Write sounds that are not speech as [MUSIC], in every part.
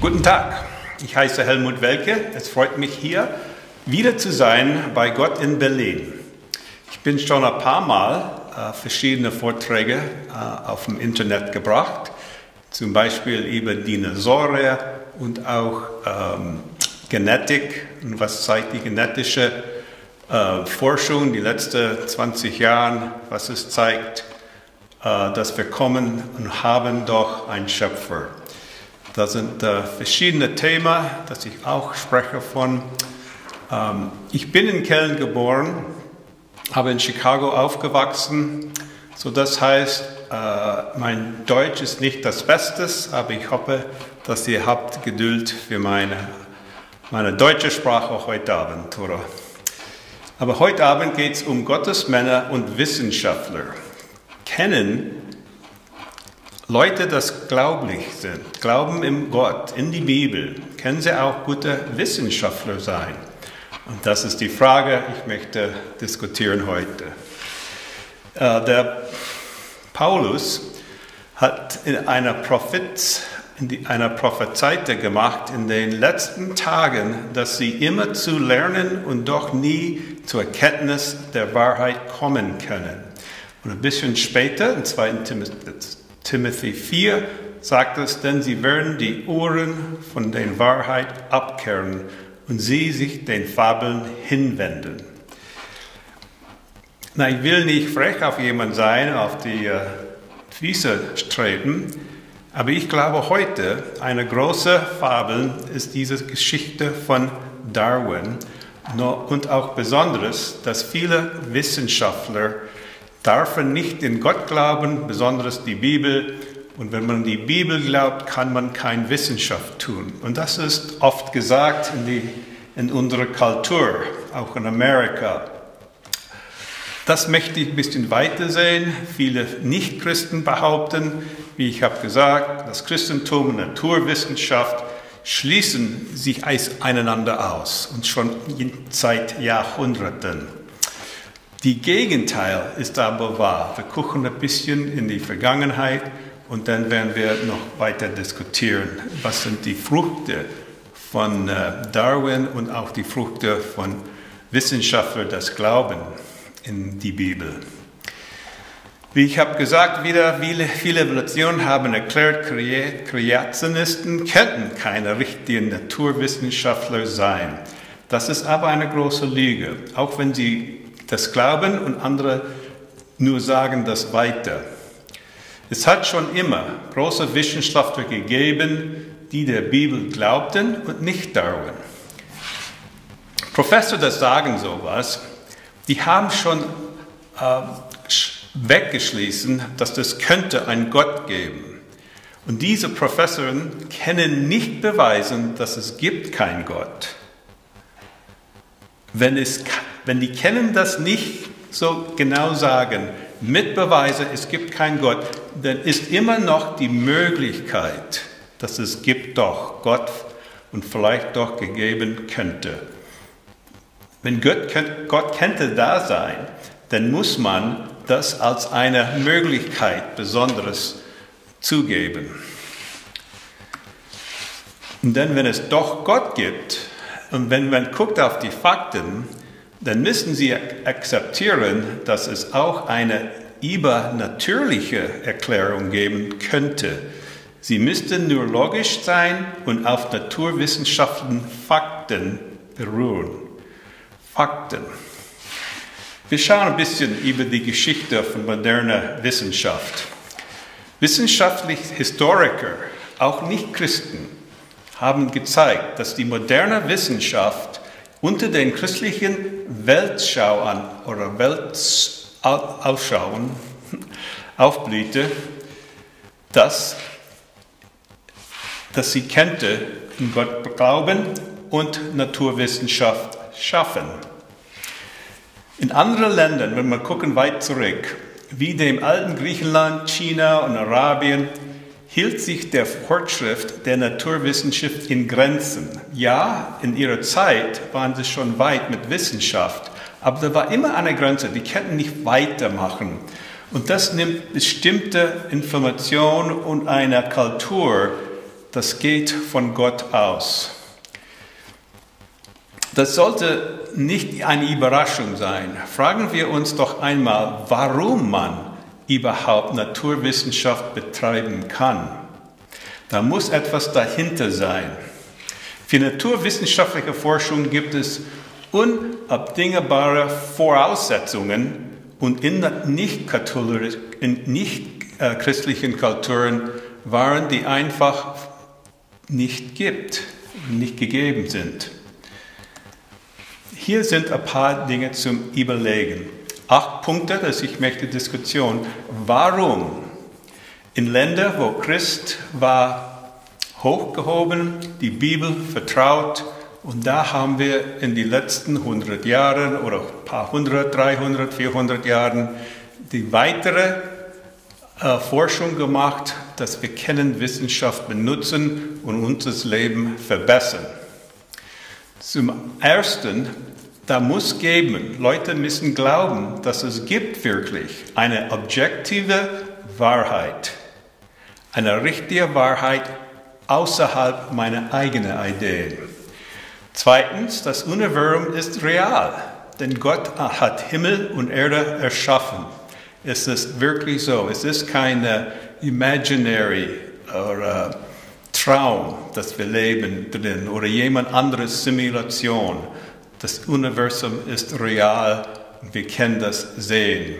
Guten Tag, ich heiße Helmut Welke. Es freut mich hier wieder zu sein bei Gott in Berlin. Ich bin schon ein paar Mal äh, verschiedene Vorträge äh, auf dem Internet gebracht, zum Beispiel über Dinosaurier und auch ähm, Genetik und was zeigt die genetische äh, Forschung die letzten 20 Jahre, was es zeigt, dass wir kommen und haben doch einen Schöpfer. Das sind äh, verschiedene Themen, dass ich auch spreche von. Ähm, ich bin in Köln geboren, habe in Chicago aufgewachsen, so das heißt, äh, mein Deutsch ist nicht das Beste, aber ich hoffe, dass ihr habt Geduld für meine, meine deutsche Sprache heute Abend, oder? Aber heute Abend geht es um Gottesmänner und Wissenschaftler. Kennen Leute, das glaublich sind, glauben im Gott, in die Bibel, können sie auch gute Wissenschaftler sein. Und das ist die Frage, ich möchte diskutieren heute. Äh, der Paulus hat in einer, Prophet, in einer Prophezeite gemacht in den letzten Tagen, dass sie immer zu lernen und doch nie zur Erkenntnis der Wahrheit kommen können. Und ein bisschen später, in 2. Timothy 4, sagt es, denn sie werden die Ohren von der Wahrheit abkehren und sie sich den Fabeln hinwenden. Na, ich will nicht frech auf jemanden sein, auf die äh, Füße treten, aber ich glaube heute, eine große Fabel ist diese Geschichte von Darwin und auch besonders, dass viele Wissenschaftler dürfen nicht in Gott glauben, besonders die Bibel, und wenn man die Bibel glaubt, kann man keine Wissenschaft tun. Und das ist oft gesagt in, die, in unserer Kultur, auch in Amerika. Das möchte ich ein bisschen weiter sehen. Viele Nichtchristen behaupten, wie ich habe gesagt, das Christentum und Naturwissenschaft schließen sich einander aus und schon seit Jahrhunderten. Die Gegenteil ist aber wahr. Wir gucken ein bisschen in die Vergangenheit und dann werden wir noch weiter diskutieren, was sind die Früchte von äh, Darwin und auch die Früchte von Wissenschaftlern das Glauben in die Bibel. Wie ich habe gesagt, wieder viele, viele Evolutionen haben erklärt, Kreationisten könnten keine richtigen Naturwissenschaftler sein. Das ist aber eine große Lüge, auch wenn sie das glauben und andere nur sagen das weiter. Es hat schon immer große Wissenschaftler gegeben, die der Bibel glaubten und nicht Darwin. Professor, das sagen sowas, die haben schon äh, weggeschlossen, dass es könnte einen Gott geben. Und diese Professoren können nicht beweisen, dass es gibt keinen Gott. Wenn, es, wenn die kennen das nicht so genau sagen, mit Beweise, es gibt keinen Gott, dann ist immer noch die Möglichkeit, dass es gibt doch Gott und vielleicht doch gegeben könnte. Wenn Gott, Gott könnte da sein, dann muss man das als eine Möglichkeit Besonderes zugeben. Und dann, wenn es doch Gott gibt, und wenn man guckt auf die Fakten, dann müssen Sie akzeptieren, dass es auch eine übernatürliche Erklärung geben könnte. Sie müsste nur logisch sein und auf naturwissenschaftlichen Fakten beruhen. Fakten. Wir schauen ein bisschen über die Geschichte von moderner Wissenschaft. Wissenschaftliche Historiker, auch nicht Christen, haben gezeigt, dass die moderne Wissenschaft unter den christlichen Weltschauern oder Weltauschauen [LAUGHS] aufblühte, dass, dass sie kannte in Gott glauben und Naturwissenschaft schaffen. In anderen Ländern, wenn wir gucken weit zurück, wie dem alten Griechenland, China und Arabien, hielt sich der Fortschritt der Naturwissenschaft in Grenzen. Ja, in ihrer Zeit waren sie schon weit mit Wissenschaft, aber da war immer eine Grenze, die könnten nicht weitermachen. Und das nimmt bestimmte Informationen und eine Kultur, das geht von Gott aus. Das sollte nicht eine Überraschung sein. Fragen wir uns doch einmal, warum man überhaupt Naturwissenschaft betreiben kann. Da muss etwas dahinter sein. Für naturwissenschaftliche Forschung gibt es unabdingbare Voraussetzungen und in nicht-christlichen nicht, Kulturen waren die einfach nicht gibt, nicht gegeben sind. Hier sind ein paar Dinge zum Überlegen. Acht Punkte, dass ich möchte Diskussion. Warum in Ländern, wo Christ war hochgehoben, die Bibel vertraut, und da haben wir in den letzten 100 Jahren oder ein paar hundert, 300, 400 Jahren die weitere äh, Forschung gemacht, dass wir kennen Wissenschaft benutzen und unser Leben verbessern. Zum Ersten da muss geben. Leute müssen glauben, dass es gibt wirklich eine objektive Wahrheit, eine richtige Wahrheit außerhalb meiner eigenen Ideen. Zweitens, das Universum ist real, denn Gott hat Himmel und Erde erschaffen. Es ist wirklich so. Es ist keine imaginary oder Traum, dass wir leben drin oder jemand anderes Simulation das Universum ist real und wir können das sehen.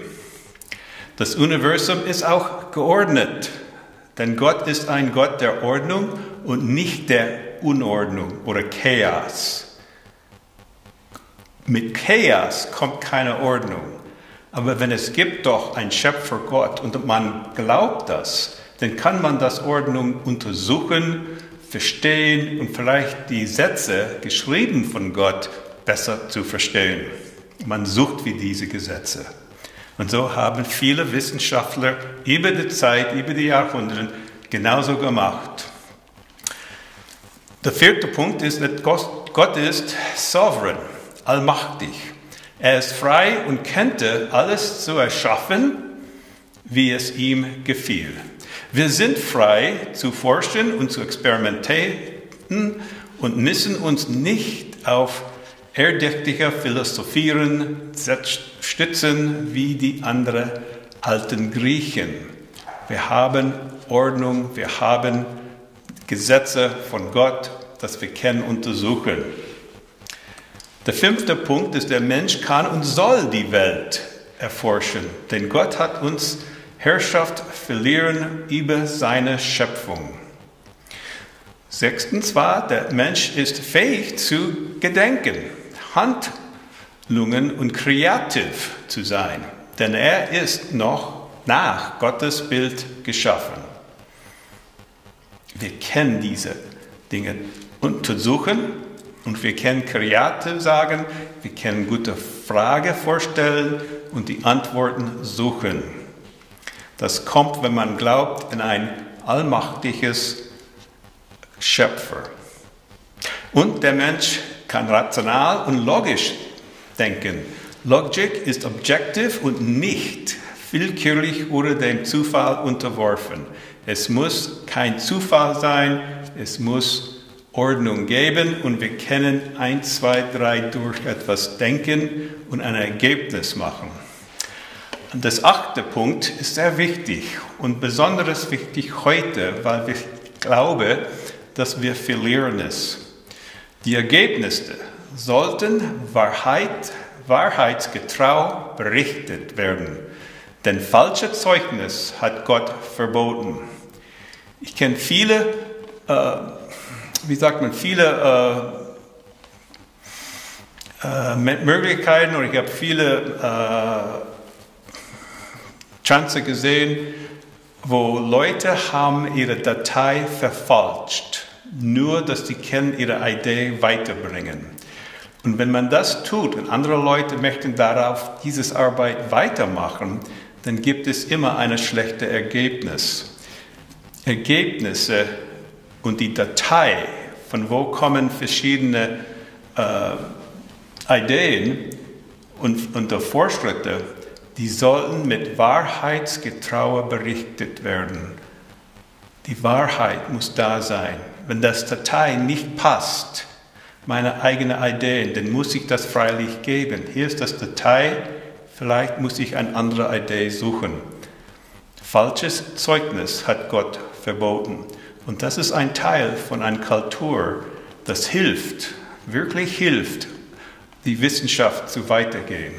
Das Universum ist auch geordnet, denn Gott ist ein Gott der Ordnung und nicht der Unordnung oder Chaos. Mit Chaos kommt keine Ordnung. Aber wenn es gibt doch einen Schöpfer Gott und man glaubt das, dann kann man das Ordnung untersuchen, verstehen und vielleicht die Sätze geschrieben von Gott besser zu verstehen. Man sucht wie diese Gesetze. Und so haben viele Wissenschaftler über die Zeit, über die Jahrhunderte genauso gemacht. Der vierte Punkt ist, dass Gott ist sovereign, allmachtig. Er ist frei und könnte alles so erschaffen, wie es ihm gefiel. Wir sind frei zu forschen und zu experimentieren und müssen uns nicht auf erdächtiger Philosophieren stützen wie die anderen alten Griechen. Wir haben Ordnung, wir haben Gesetze von Gott, das wir kennen, untersuchen. Der fünfte Punkt ist, der Mensch kann und soll die Welt erforschen, denn Gott hat uns Herrschaft verlieren über seine Schöpfung. Sechstens war, der Mensch ist fähig zu gedenken. Handlungen und kreativ zu sein, denn er ist noch nach Gottes Bild geschaffen. Wir kennen diese Dinge untersuchen und wir können kreativ sagen, wir können gute Fragen vorstellen und die Antworten suchen. Das kommt, wenn man glaubt in ein allmächtiges Schöpfer. Und der Mensch kann rational und logisch denken. Logik ist objektiv und nicht willkürlich oder dem Zufall unterworfen. Es muss kein Zufall sein, es muss Ordnung geben und wir können eins, zwei, drei durch etwas denken und ein Ergebnis machen. Und das achte Punkt ist sehr wichtig und besonders wichtig heute, weil ich glaube, dass wir verlieren es. Die Ergebnisse sollten Wahrheit, wahrheitsgetreu berichtet werden, denn falsches Zeugnis hat Gott verboten. Ich kenne viele, äh, wie sagt man, viele äh, äh, Möglichkeiten oder ich habe viele äh, Chancen gesehen, wo Leute haben ihre Datei verfalscht nur, dass die können ihre Idee weiterbringen. Und wenn man das tut und andere Leute möchten darauf diese Arbeit weitermachen, dann gibt es immer ein schlechtes Ergebnis. Ergebnisse und die Datei, von wo kommen verschiedene äh, Ideen und, und Fortschritte, die sollten mit Wahrheitsgetraue berichtet werden. Die Wahrheit muss da sein. Wenn das Datei nicht passt, meine eigene Idee, dann muss ich das freilich geben. Hier ist das Datei, vielleicht muss ich eine andere Idee suchen. Falsches Zeugnis hat Gott verboten. Und das ist ein Teil von einer Kultur, das hilft, wirklich hilft, die Wissenschaft zu weitergehen.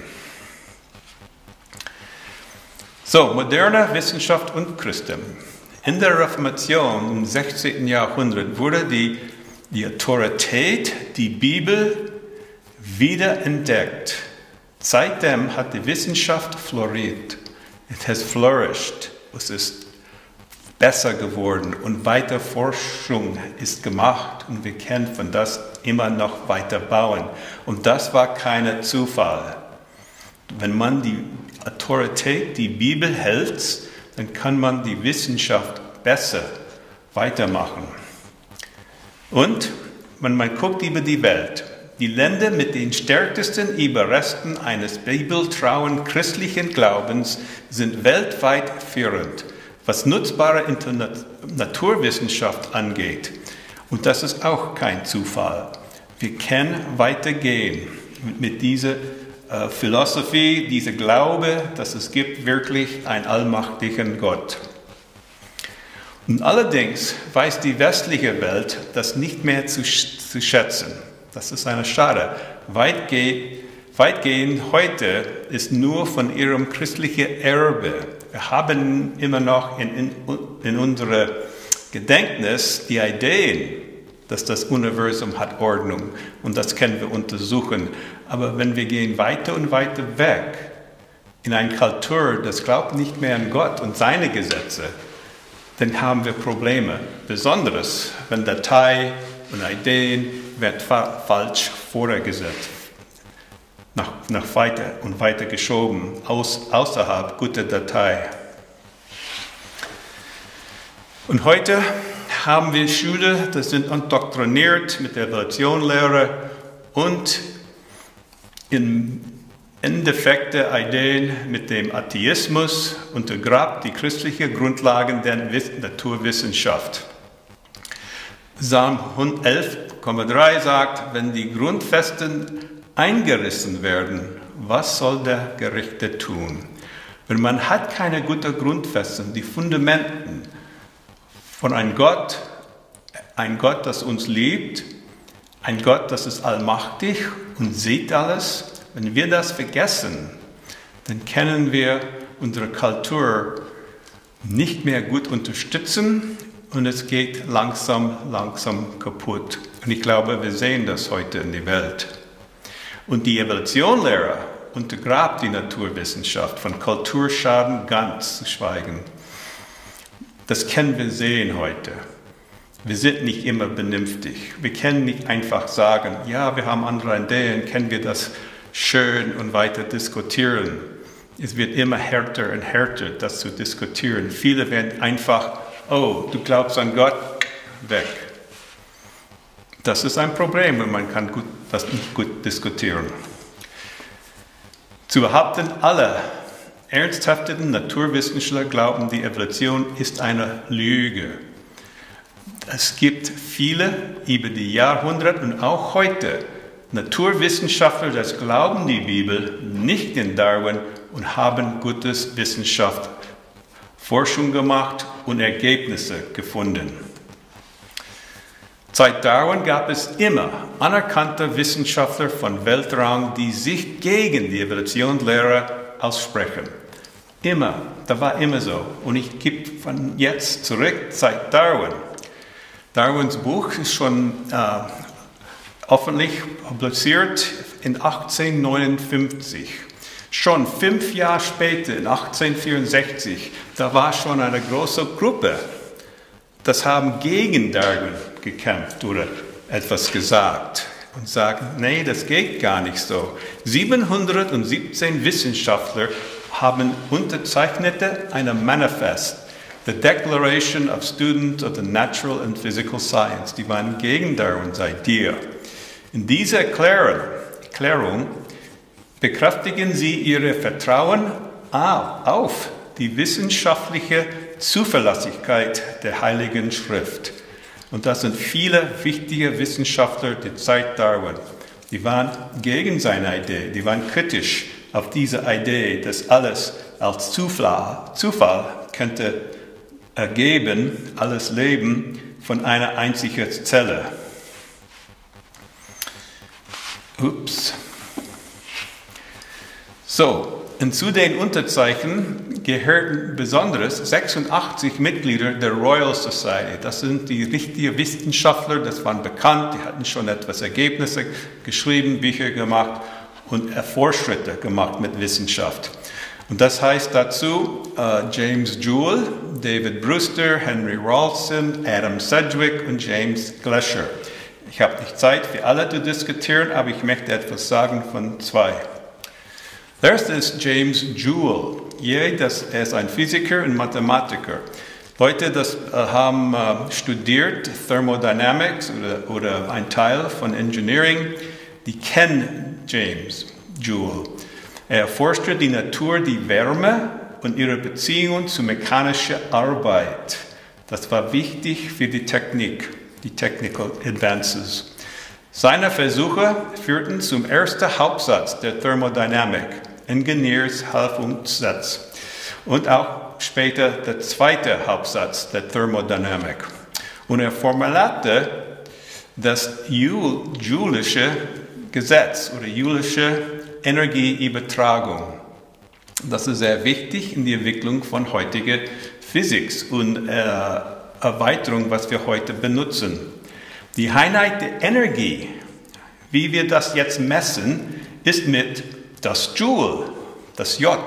So, moderne Wissenschaft und Christen. In der Reformation im 16. Jahrhundert wurde die, die Autorität, die Bibel, wiederentdeckt. Seitdem hat die Wissenschaft floriert. It has flourished. Es ist besser geworden und weiter Forschung ist gemacht und wir können von das immer noch weiter bauen. Und das war kein Zufall. Wenn man die Autorität, die Bibel hält, dann kann man die Wissenschaft besser weitermachen. Und wenn man guckt über die Welt, die Länder mit den stärksten Überresten eines bibeltrauen christlichen Glaubens sind weltweit führend was nutzbare Naturwissenschaft angeht. Und das ist auch kein Zufall. Wir können weitergehen mit dieser äh, Philosophie, dieser Glaube, dass es gibt wirklich einen allmächtigen Gott. Und allerdings weiß die westliche Welt das nicht mehr zu, zu schätzen. Das ist eine Schade. Weitgehend, weitgehend heute ist nur von ihrem christlichen Erbe wir haben immer noch in, in, in unserem Gedächtnis die Ideen, dass das Universum hat Ordnung und das können wir untersuchen. Aber wenn wir gehen weiter und weiter weg in eine Kultur, das glaubt nicht mehr an Gott und seine Gesetze, dann haben wir Probleme. Besonders wenn Datei und Ideen wird fa falsch vorgesetzt nach, nach weiter und weiter geschoben, aus, außerhalb guter Datei. Und heute haben wir Schüler, die sind indoktriniert mit der Evolutionlehre und in indefekte Ideen mit dem Atheismus untergrabt die christliche Grundlagen der Naturwissenschaft. Psalm 11,3 sagt, wenn die Grundfesten eingerissen werden, was soll der Gerechte tun? Wenn man hat keine guten Grundfesten, die Fundamenten von einem Gott, ein Gott, das uns liebt, ein Gott, das ist allmächtig und sieht alles, wenn wir das vergessen, dann können wir unsere Kultur nicht mehr gut unterstützen und es geht langsam, langsam kaputt. Und ich glaube, wir sehen das heute in der Welt. Und die Evolutionlehre untergrabt die Naturwissenschaft, von Kulturschaden ganz zu schweigen. Das können wir sehen heute. Wir sind nicht immer vernünftig. Wir können nicht einfach sagen, ja, wir haben andere Ideen, können wir das schön und weiter diskutieren. Es wird immer härter und härter, das zu diskutieren. Viele werden einfach, oh, du glaubst an Gott, weg. Das ist ein Problem und man kann gut, das nicht gut diskutieren. Zu behaupten, alle ernsthaften Naturwissenschaftler glauben, die Evolution ist eine Lüge. Es gibt viele über die Jahrhunderte und auch heute Naturwissenschaftler, das glauben die Bibel nicht in Darwin und haben gutes Wissenschaft Forschung gemacht und Ergebnisse gefunden. Seit Darwin gab es immer anerkannte Wissenschaftler von Weltrang, die sich gegen die Evolutionslehre aussprechen. Immer, das war immer so. Und ich gebe von jetzt zurück seit Darwin. Darwins Buch ist schon äh, öffentlich publiziert in 1859. Schon fünf Jahre später, in 1864, da war schon eine große Gruppe, das haben gegen Darwin gekämpft oder etwas gesagt und sagen, nee, das geht gar nicht so. 717 Wissenschaftler haben unterzeichnete ein Manifest, The Declaration of Students of the Natural and Physical Science. Die waren gegen Darwins Idee. In dieser Erklärung, Erklärung bekräftigen sie ihr Vertrauen auf die wissenschaftliche Zuverlässigkeit der Heiligen Schrift. Und das sind viele wichtige Wissenschaftler der Zeit Darwin. Die waren gegen seine Idee, die waren kritisch auf diese Idee, dass alles als Zufall, Zufall könnte ergeben, alles Leben von einer einzigen Zelle. Ups. So, und zu den Unterzeichen gehörten besonders 86 Mitglieder der Royal Society. Das sind die richtigen Wissenschaftler, das waren bekannt, die hatten schon etwas Ergebnisse geschrieben, Bücher gemacht und Fortschritte gemacht mit Wissenschaft. Und das heißt dazu uh, James Jewell, David Brewster, Henry Rawlson, Adam Sedgwick und James Glesher. Ich habe nicht Zeit für alle zu diskutieren, aber ich möchte etwas sagen von zwei. Der erste ist James Jewell. Je, das, er ist ein Physiker und Mathematiker. Leute, das äh, haben äh, studiert Thermodynamics oder, oder ein Teil von Engineering, die kennen James Jewell. Er erforschte die Natur, die Wärme und ihre Beziehung zu mechanischer Arbeit. Das war wichtig für die Technik, die Technical Advances. Seine Versuche führten zum ersten Hauptsatz der Thermodynamik, Ingenieurshaltungssatz, und auch später der zweite Hauptsatz der Thermodynamik. Und er formulierte das Joule'sche Gesetz oder Joule'sche Energieübertragung. Das ist sehr wichtig in der Entwicklung von heutiger Physik und äh, Erweiterung, was wir heute benutzen. Die Einheit der Energie, wie wir das jetzt messen, ist mit das Joule, das J,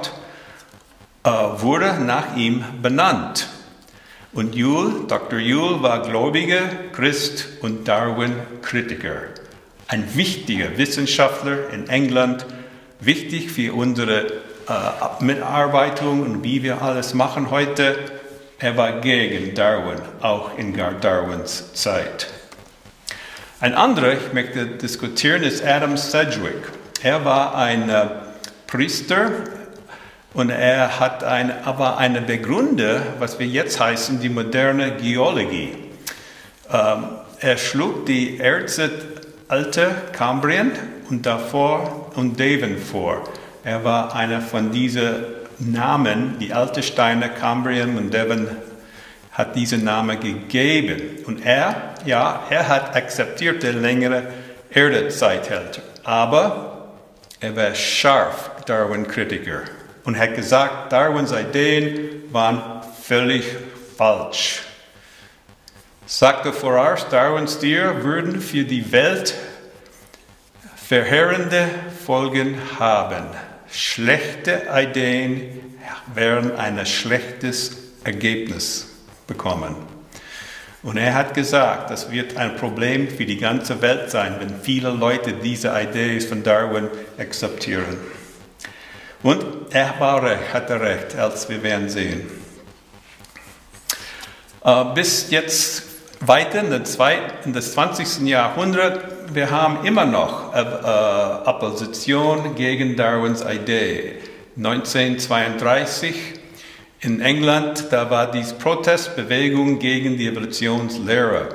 äh, wurde nach ihm benannt. Und Joule, Dr. Joule war Gläubiger, Christ und Darwin-Kritiker. Ein wichtiger Wissenschaftler in England, wichtig für unsere äh, Mitarbeitung und wie wir alles machen heute. Er war gegen Darwin, auch in Darwins Zeit. Ein anderer, ich möchte diskutieren, ist Adam Sedgwick. Er war ein äh, Priester und er hat ein, aber eine Begründer, was wir jetzt heißen, die moderne Geologie. Ähm, er schlug die Erze alte Kambrien und davor und Devon vor. Er war einer von diesen Namen, die alte Steine Kambrien und Devon hat diesen Namen gegeben. Und er, ja, er hat akzeptiert der längere Erdezeitalter. Aber er war scharf Darwin-Kritiker und hat gesagt, Darwins Ideen waren völlig falsch. Sagte voraus, Darwins Tiere würden für die Welt verheerende Folgen haben. Schlechte Ideen wären ein schlechtes Ergebnis bekommen. Und er hat gesagt, das wird ein Problem für die ganze Welt sein, wenn viele Leute diese Idee von Darwin akzeptieren. Und er war recht, hatte recht, als wir werden sehen. Äh, bis jetzt weiter in, das 20. Jahrhundert, wir haben immer noch äh, äh, Opposition gegen Darwins Idee. 1932 in England, da war dies Protestbewegung gegen die Evolutionslehre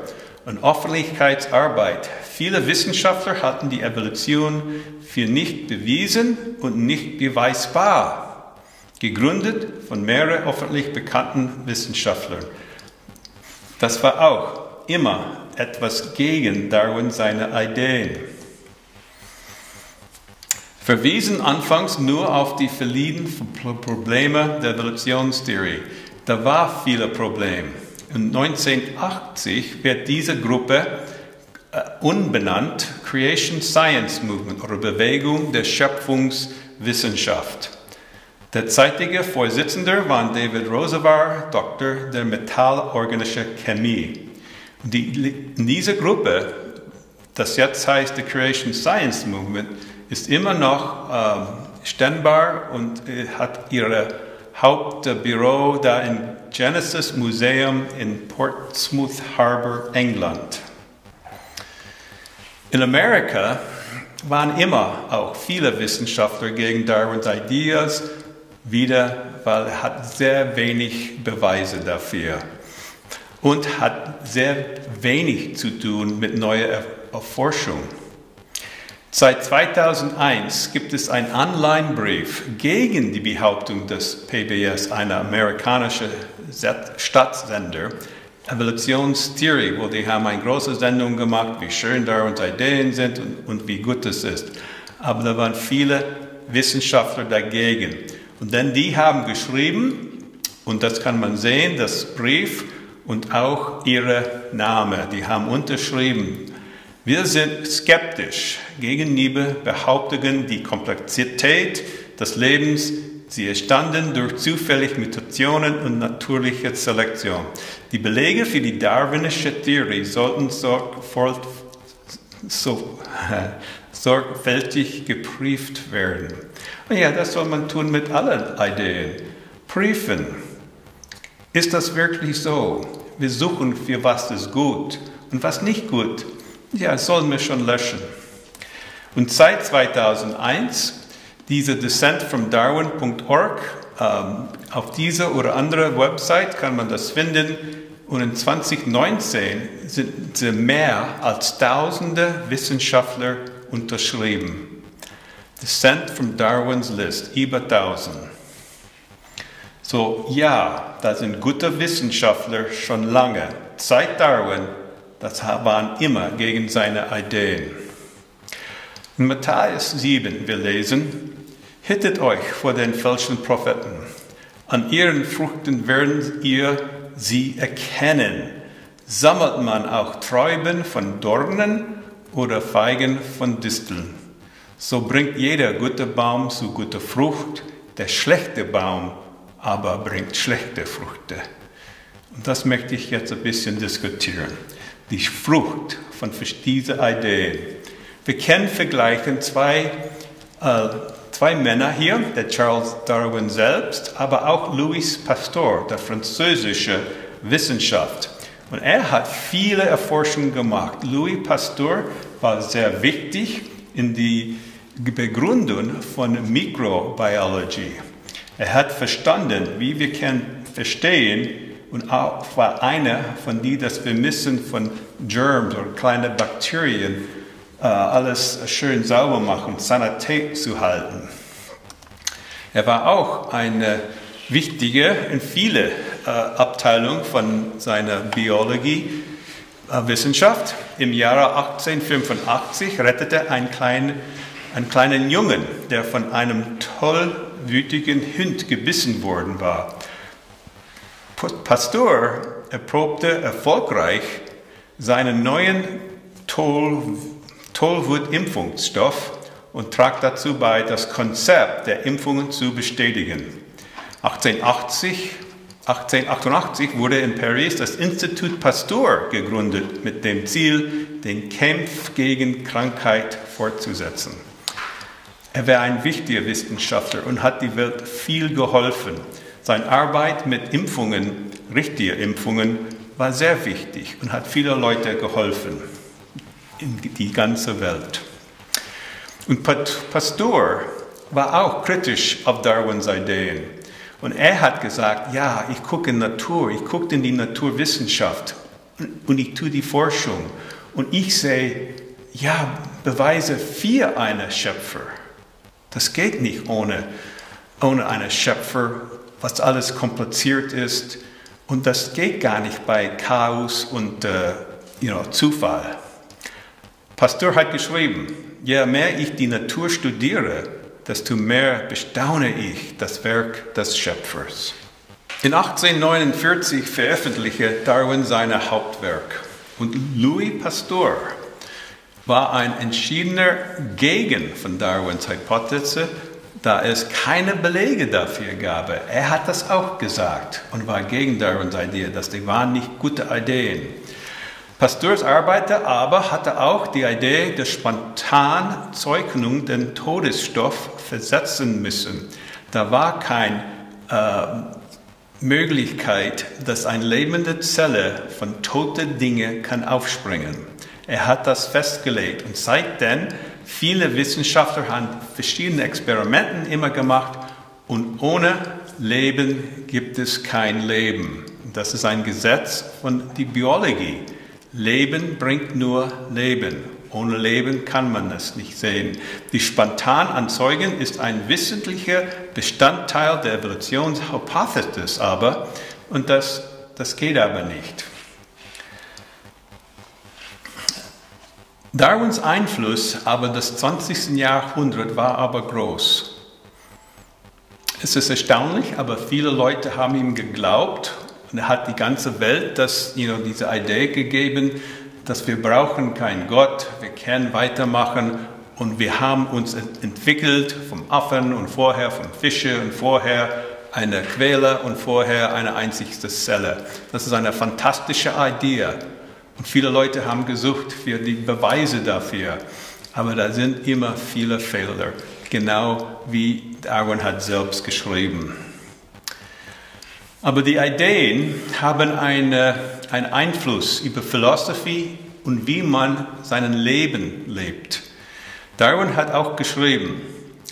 und Öffentlichkeitsarbeit. Viele Wissenschaftler hatten die Evolution für nicht bewiesen und nicht beweisbar, gegründet von mehreren öffentlich bekannten Wissenschaftlern. Das war auch immer etwas gegen Darwin seine Ideen verwiesen anfangs nur auf die verliehenen Probleme der Evolutionstheorie. Da war viele Probleme. Und 1980 wird diese Gruppe äh, unbenannt Creation Science Movement oder Bewegung der Schöpfungswissenschaft. Der zeitige Vorsitzende war David Roosevelt, Doktor der metallorganischen Chemie. Die, in dieser Gruppe, das jetzt heißt the Creation Science Movement, ist immer noch ähm, stemmbar und äh, hat ihr Hauptbüro da im Genesis Museum in Portsmouth Harbor, England. In Amerika waren immer auch viele Wissenschaftler gegen Darwins Ideas, wieder, weil er hat sehr wenig Beweise dafür und hat sehr wenig zu tun mit neuer Erforschung. Seit 2001 gibt es einen Online-Brief gegen die Behauptung, dass PBS eine amerikanische Stadtsender Evolutionstheorie, wo die haben eine große Sendung gemacht, wie schön Darwins Ideen sind und, und wie gut es ist. Aber da waren viele Wissenschaftler dagegen. Und dann die haben geschrieben, und das kann man sehen, das Brief und auch ihre Name, die haben unterschrieben, wir sind skeptisch gegenüber Behauptungen, die Komplexität des Lebens, sie entstanden durch zufällige Mutationen und natürliche Selektion. Die Belege für die darwinische Theorie sollten [LAUGHS] sorgfältig geprüft werden. Und ja, das soll man tun mit allen Ideen. Prüfen. Ist das wirklich so? Wir suchen für was ist gut und was nicht gut ja, sollen wir schon löschen. Und seit 2001, diese descentfromdarwin.org, ähm, auf dieser oder anderer Website kann man das finden. Und in 2019 sind mehr als tausende Wissenschaftler unterschrieben. Descent from Darwin's List, über 1000. So, ja, da sind gute Wissenschaftler schon lange, seit Darwin, das waren immer gegen seine Ideen. In Matthäus 7, wir lesen, Hittet euch vor den falschen Propheten. An ihren Früchten werden ihr sie erkennen. Sammelt man auch Trauben von Dornen oder Feigen von Disteln. So bringt jeder gute Baum zu guter Frucht, der schlechte Baum aber bringt schlechte Früchte. Und das möchte ich jetzt ein bisschen diskutieren die Frucht von dieser Idee. Wir können vergleichen zwei, äh, zwei Männer hier, der Charles Darwin selbst, aber auch Louis Pasteur, der französische Wissenschaft. Und er hat viele Erforschungen gemacht. Louis Pasteur war sehr wichtig in die Begründung von Mikrobiologie. Er hat verstanden, wie wir können verstehen, und auch war einer von die, dass wir müssen von Germs oder kleine Bakterien äh, alles schön sauber machen, Sanität zu halten. Er war auch eine wichtige in viele äh, Abteilungen von seiner Biologie. Äh, Wissenschaft. Im Jahre 1885 rettete ein klein, einen kleinen Jungen, der von einem tollwütigen Hund gebissen worden war. Pastor erprobte erfolgreich seinen neuen Tollwut-Impfungsstoff und trug dazu bei, das Konzept der Impfungen zu bestätigen. 1880, 1888 wurde in Paris das Institut Pasteur gegründet mit dem Ziel, den Kampf gegen Krankheit fortzusetzen. Er war ein wichtiger Wissenschaftler und hat die Welt viel geholfen. Seine Arbeit mit Impfungen, richtige Impfungen, war sehr wichtig und hat viele Leute geholfen in die ganze Welt. Und Pasteur war auch kritisch auf Darwins Ideen. Und er hat gesagt, ja, ich gucke in Natur, ich gucke in die Naturwissenschaft und ich tue die Forschung. Und ich sehe, ja, Beweise für einen Schöpfer. Das geht nicht ohne, ohne einen Schöpfer was alles kompliziert ist. Und das geht gar nicht bei Chaos und äh, you know, Zufall. Pastor hat geschrieben, je mehr ich die Natur studiere, desto mehr bestaune ich das Werk des Schöpfers. In 1849 veröffentlichte Darwin sein Hauptwerk und Louis Pasteur war ein entschiedener Gegen von Darwins Hypothese da es keine Belege dafür gab. Er hat das auch gesagt und war gegen Darwins Idee, dass die waren nicht gute Ideen. Pasteurs Arbeiter aber hatte auch die Idee der spontanen Zeugnung den Todesstoff versetzen müssen. Da war keine äh, Möglichkeit, dass eine lebende Zelle von toten Dingen kann aufspringen. Er hat das festgelegt und seitdem Viele Wissenschaftler haben verschiedene Experimente immer gemacht Und ohne Leben gibt es kein Leben. Das ist ein Gesetz von der Biologie. Leben bringt nur Leben. Ohne Leben kann man es nicht sehen. Die Spontananzeugung ist ein wissentlicher Bestandteil der Evolutionshypothesis aber, und das, das geht aber nicht. Darwins Einfluss aber des 20. Jahrhunderts war aber groß. Es ist erstaunlich, aber viele Leute haben ihm geglaubt und er hat die ganze Welt das, you know, diese Idee gegeben, dass wir brauchen keinen Gott, wir können weitermachen und wir haben uns entwickelt vom Affen und vorher vom Fische und vorher eine Quäle und vorher eine einzigste Zelle. Das ist eine fantastische Idee und viele Leute haben gesucht für die Beweise dafür, aber da sind immer viele Fehler, genau wie Darwin hat selbst geschrieben. Aber die Ideen haben eine, einen Einfluss über Philosophie und wie man sein Leben lebt. Darwin hat auch geschrieben,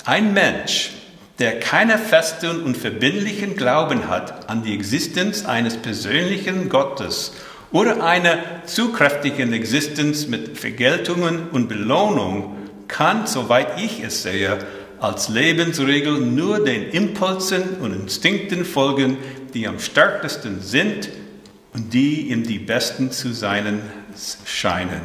ein Mensch, der keinen festen und verbindlichen Glauben hat an die Existenz eines persönlichen Gottes oder eine zu kräftige Existenz mit Vergeltungen und Belohnung, kann, soweit ich es sehe, als Lebensregel nur den Impulsen und Instinkten folgen, die am stärksten sind und die ihm die besten zu sein scheinen.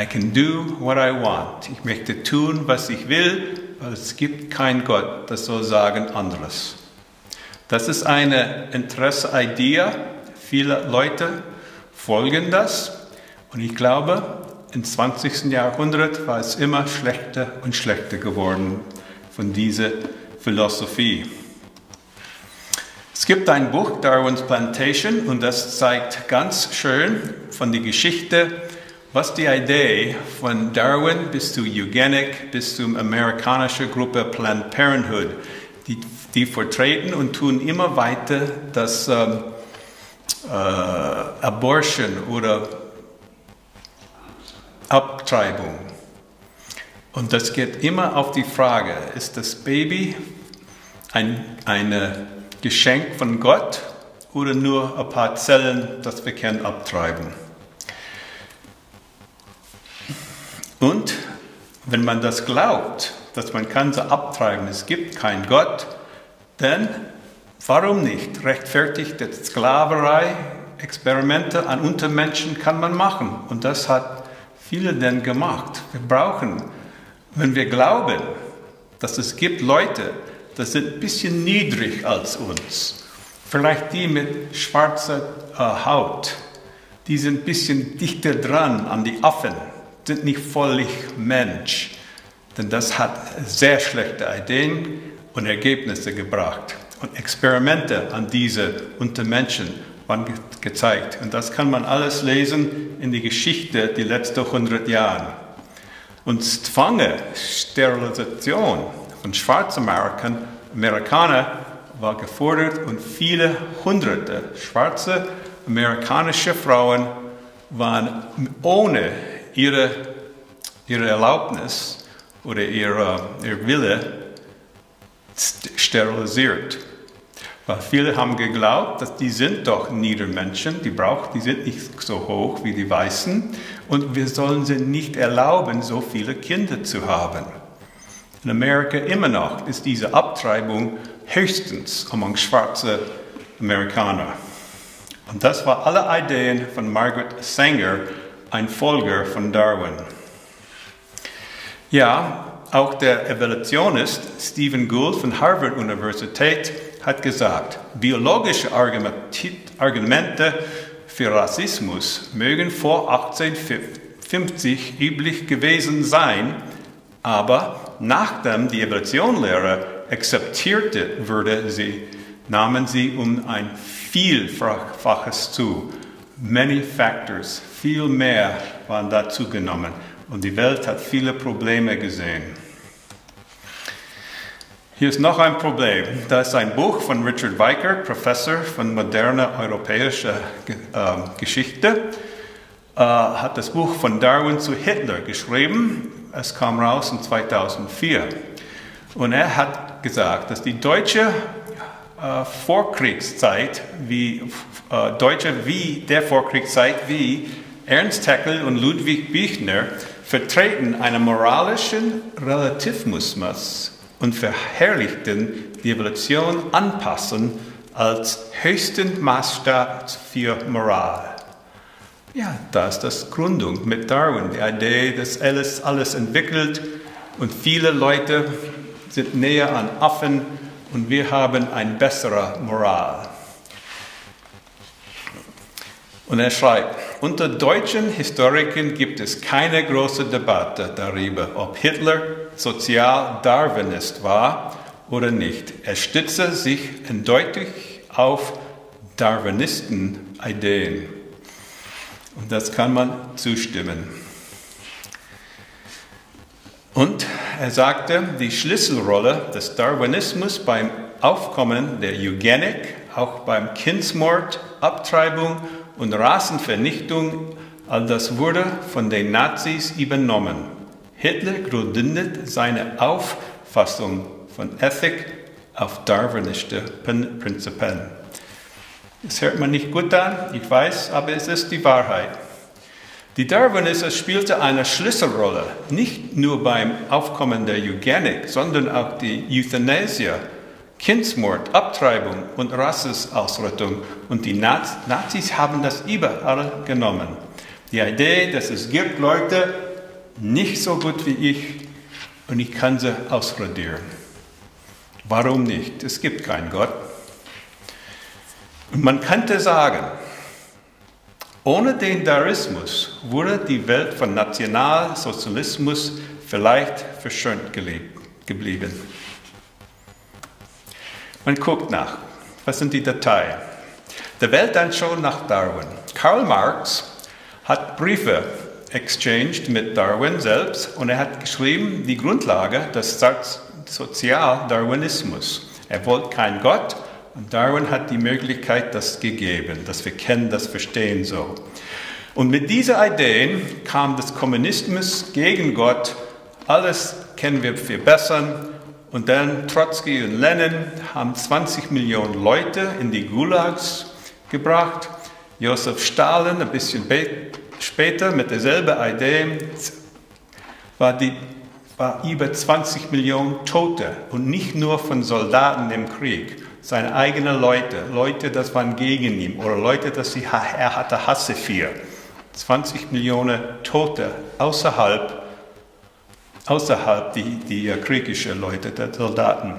I can do what I want. Ich möchte tun, was ich will, weil es gibt keinen Gott, das soll sagen anderes. Das ist eine Interesse-Idee. Viele Leute folgen das. Und ich glaube, im 20. Jahrhundert war es immer schlechter und schlechter geworden von dieser Philosophie. Es gibt ein Buch, Darwin's Plantation, und das zeigt ganz schön von der Geschichte, was die Idee von Darwin bis zu Eugenic, bis zur amerikanischen Gruppe Planned Parenthood, die, die vertreten und tun immer weiter, dass ähm, äh, Abortion oder Abtreibung. Und das geht immer auf die Frage, ist das Baby ein, eine Geschenk von Gott oder nur ein paar Zellen, das wir können abtreiben. Und wenn man das glaubt, dass man kann so abtreiben, es gibt keinen Gott, dann warum nicht? Rechtfertigt der Sklaverei, Experimente an Untermenschen kann man machen. Und das hat viele denn gemacht. Wir brauchen, wenn wir glauben, dass es gibt Leute, das sind ein bisschen niedrig als uns. Vielleicht die mit schwarzer äh, Haut, die sind ein bisschen dichter dran an die Affen, sind nicht völlig Mensch. Denn das hat sehr schlechte Ideen und Ergebnisse gebracht. Und Experimente an diese Untermenschen waren ge gezeigt. Und das kann man alles lesen in die Geschichte die letzten 100 Jahre. Und Zwange, Sterilisation, von Schwarzamerikanern war gefordert und viele hunderte schwarze amerikanische Frauen waren ohne ihre, ihre Erlaubnis oder ihre, ihr Wille sterilisiert. Weil viele haben geglaubt, dass die sind doch Niedermenschen, die braucht, die sind nicht so hoch wie die Weißen und wir sollen sie nicht erlauben, so viele Kinder zu haben. In Amerika immer noch ist diese Abtreibung höchstens among schwarze Amerikaner. Und das war alle Ideen von Margaret Sanger, ein Folger von Darwin. Ja, auch der Evolutionist Stephen Gould von Harvard Universität hat gesagt, biologische Argumente für Rassismus mögen vor 1850 üblich gewesen sein, aber nachdem die Evolutionslehre akzeptierte wurde, sie, nahmen sie um ein Vielfaches zu. Many factors, viel mehr waren dazu genommen. Und die Welt hat viele Probleme gesehen. Hier ist noch ein Problem. Da ist ein Buch von Richard Weicker, Professor von moderner europäischer äh, Geschichte, äh, hat das Buch von Darwin zu Hitler geschrieben. Es kam raus in 2004. Und er hat gesagt, dass die deutsche äh, Vorkriegszeit, wie äh, Deutsche wie der Vorkriegszeit, wie Ernst Haeckel und Ludwig Büchner vertreten einen moralischen Relativismus und verherrlichten die Evolution anpassen als höchsten Maßstab für Moral. Ja, da ist das Gründung mit Darwin, die Idee, dass alles, alles entwickelt und viele Leute sind näher an Affen und wir haben eine bessere Moral. Und er schreibt, unter deutschen Historikern gibt es keine große Debatte darüber, ob Hitler Sozial-Darwinist war oder nicht. Er stützte sich eindeutig auf Darwinisten-Ideen. Und das kann man zustimmen. Und er sagte, die Schlüsselrolle des Darwinismus beim Aufkommen der Eugenik, auch beim Kindsmord, Abtreibung und Rassenvernichtung, all das wurde von den Nazis übernommen. Hitler gründet seine Auffassung von Ethik auf darwinische Prinzipien. Das hört man nicht gut an, ich weiß, aber es ist die Wahrheit. Die Darwinisten spielten eine Schlüsselrolle, nicht nur beim Aufkommen der Eugenik, sondern auch die Euthanasie, Kindsmord, Abtreibung und Rassesausrottung. Und die Nazis haben das überall genommen. Die Idee, dass es gibt Leute nicht so gut wie ich und ich kann sie ausradieren. Warum nicht? Es gibt keinen Gott. Und man könnte sagen, ohne den Darismus wurde die Welt von Nationalsozialismus vielleicht verschont geblieben. Man guckt nach. Was sind die Dateien? Der Weltanschauung nach Darwin. Karl Marx hat Briefe exchanged mit Darwin selbst und er hat geschrieben, die Grundlage des Sozialdarwinismus. Er wollte keinen Gott und Darwin hat die Möglichkeit das gegeben, dass wir kennen, das verstehen so. Und mit dieser Idee kam das Kommunismus gegen Gott. Alles kennen wir verbessern. Und dann Trotzki und Lenin haben 20 Millionen Leute in die Gulags gebracht. Josef Stalin ein bisschen später mit derselben Idee war, die, war über 20 Millionen Tote und nicht nur von Soldaten im Krieg, seine eigenen Leute, Leute, das waren gegen ihn oder Leute, dass sie, er hatte Hasse für. 20 Millionen Tote außerhalb außerhalb die, die kriegischen Leute, der Soldaten.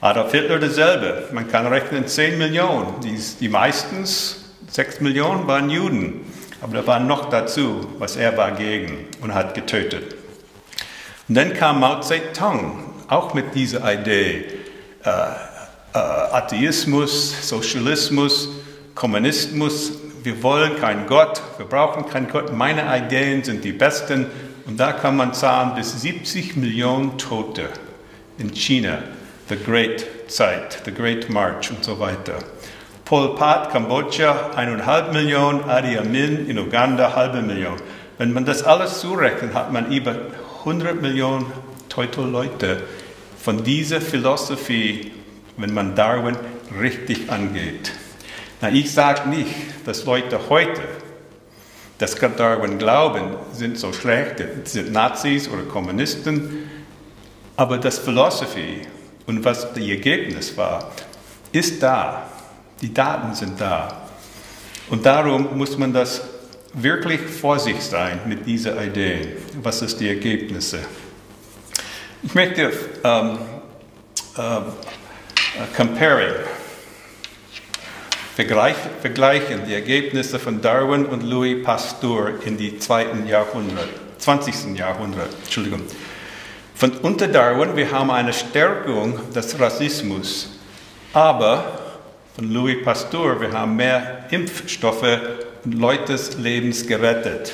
Adolf Hitler dasselbe. Man kann rechnen 10 Millionen. Die, die meistens 6 Millionen waren Juden. Aber da waren noch dazu, was er war gegen und hat getötet. Und dann kam Mao Zedong, auch mit dieser Idee. Äh, äh, Atheismus, Sozialismus, Kommunismus. Wir wollen keinen Gott, wir brauchen keinen Gott. Meine Ideen sind die besten und da kann man zahlen bis 70 Millionen Tote in China, the Great Zeit, the Great March und so weiter. Pol Pot, Kambodscha, 1,5 Millionen, Idi Amin in Uganda, halbe Million. Wenn man das alles zurechnet, hat man über 100 Millionen tote Leute von dieser Philosophie, wenn man Darwin richtig angeht. Na, ich sage nicht, dass Leute heute das kann Darwin glauben, sind so schlecht, sind Nazis oder Kommunisten. Aber das Philosophie und was das Ergebnis war, ist da. Die Daten sind da. Und darum muss man das wirklich vorsichtig sein mit dieser Idee. Was ist die Ergebnisse? Ich möchte ähm, äh, comparing vergleichen die Ergebnisse von Darwin und Louis Pasteur in die zweiten Jahrhundert, 20. Jahrhundert. Entschuldigung. Von unter Darwin, wir haben eine Stärkung des Rassismus, aber von Louis Pasteur, wir haben mehr Impfstoffe und Leutes Lebens gerettet.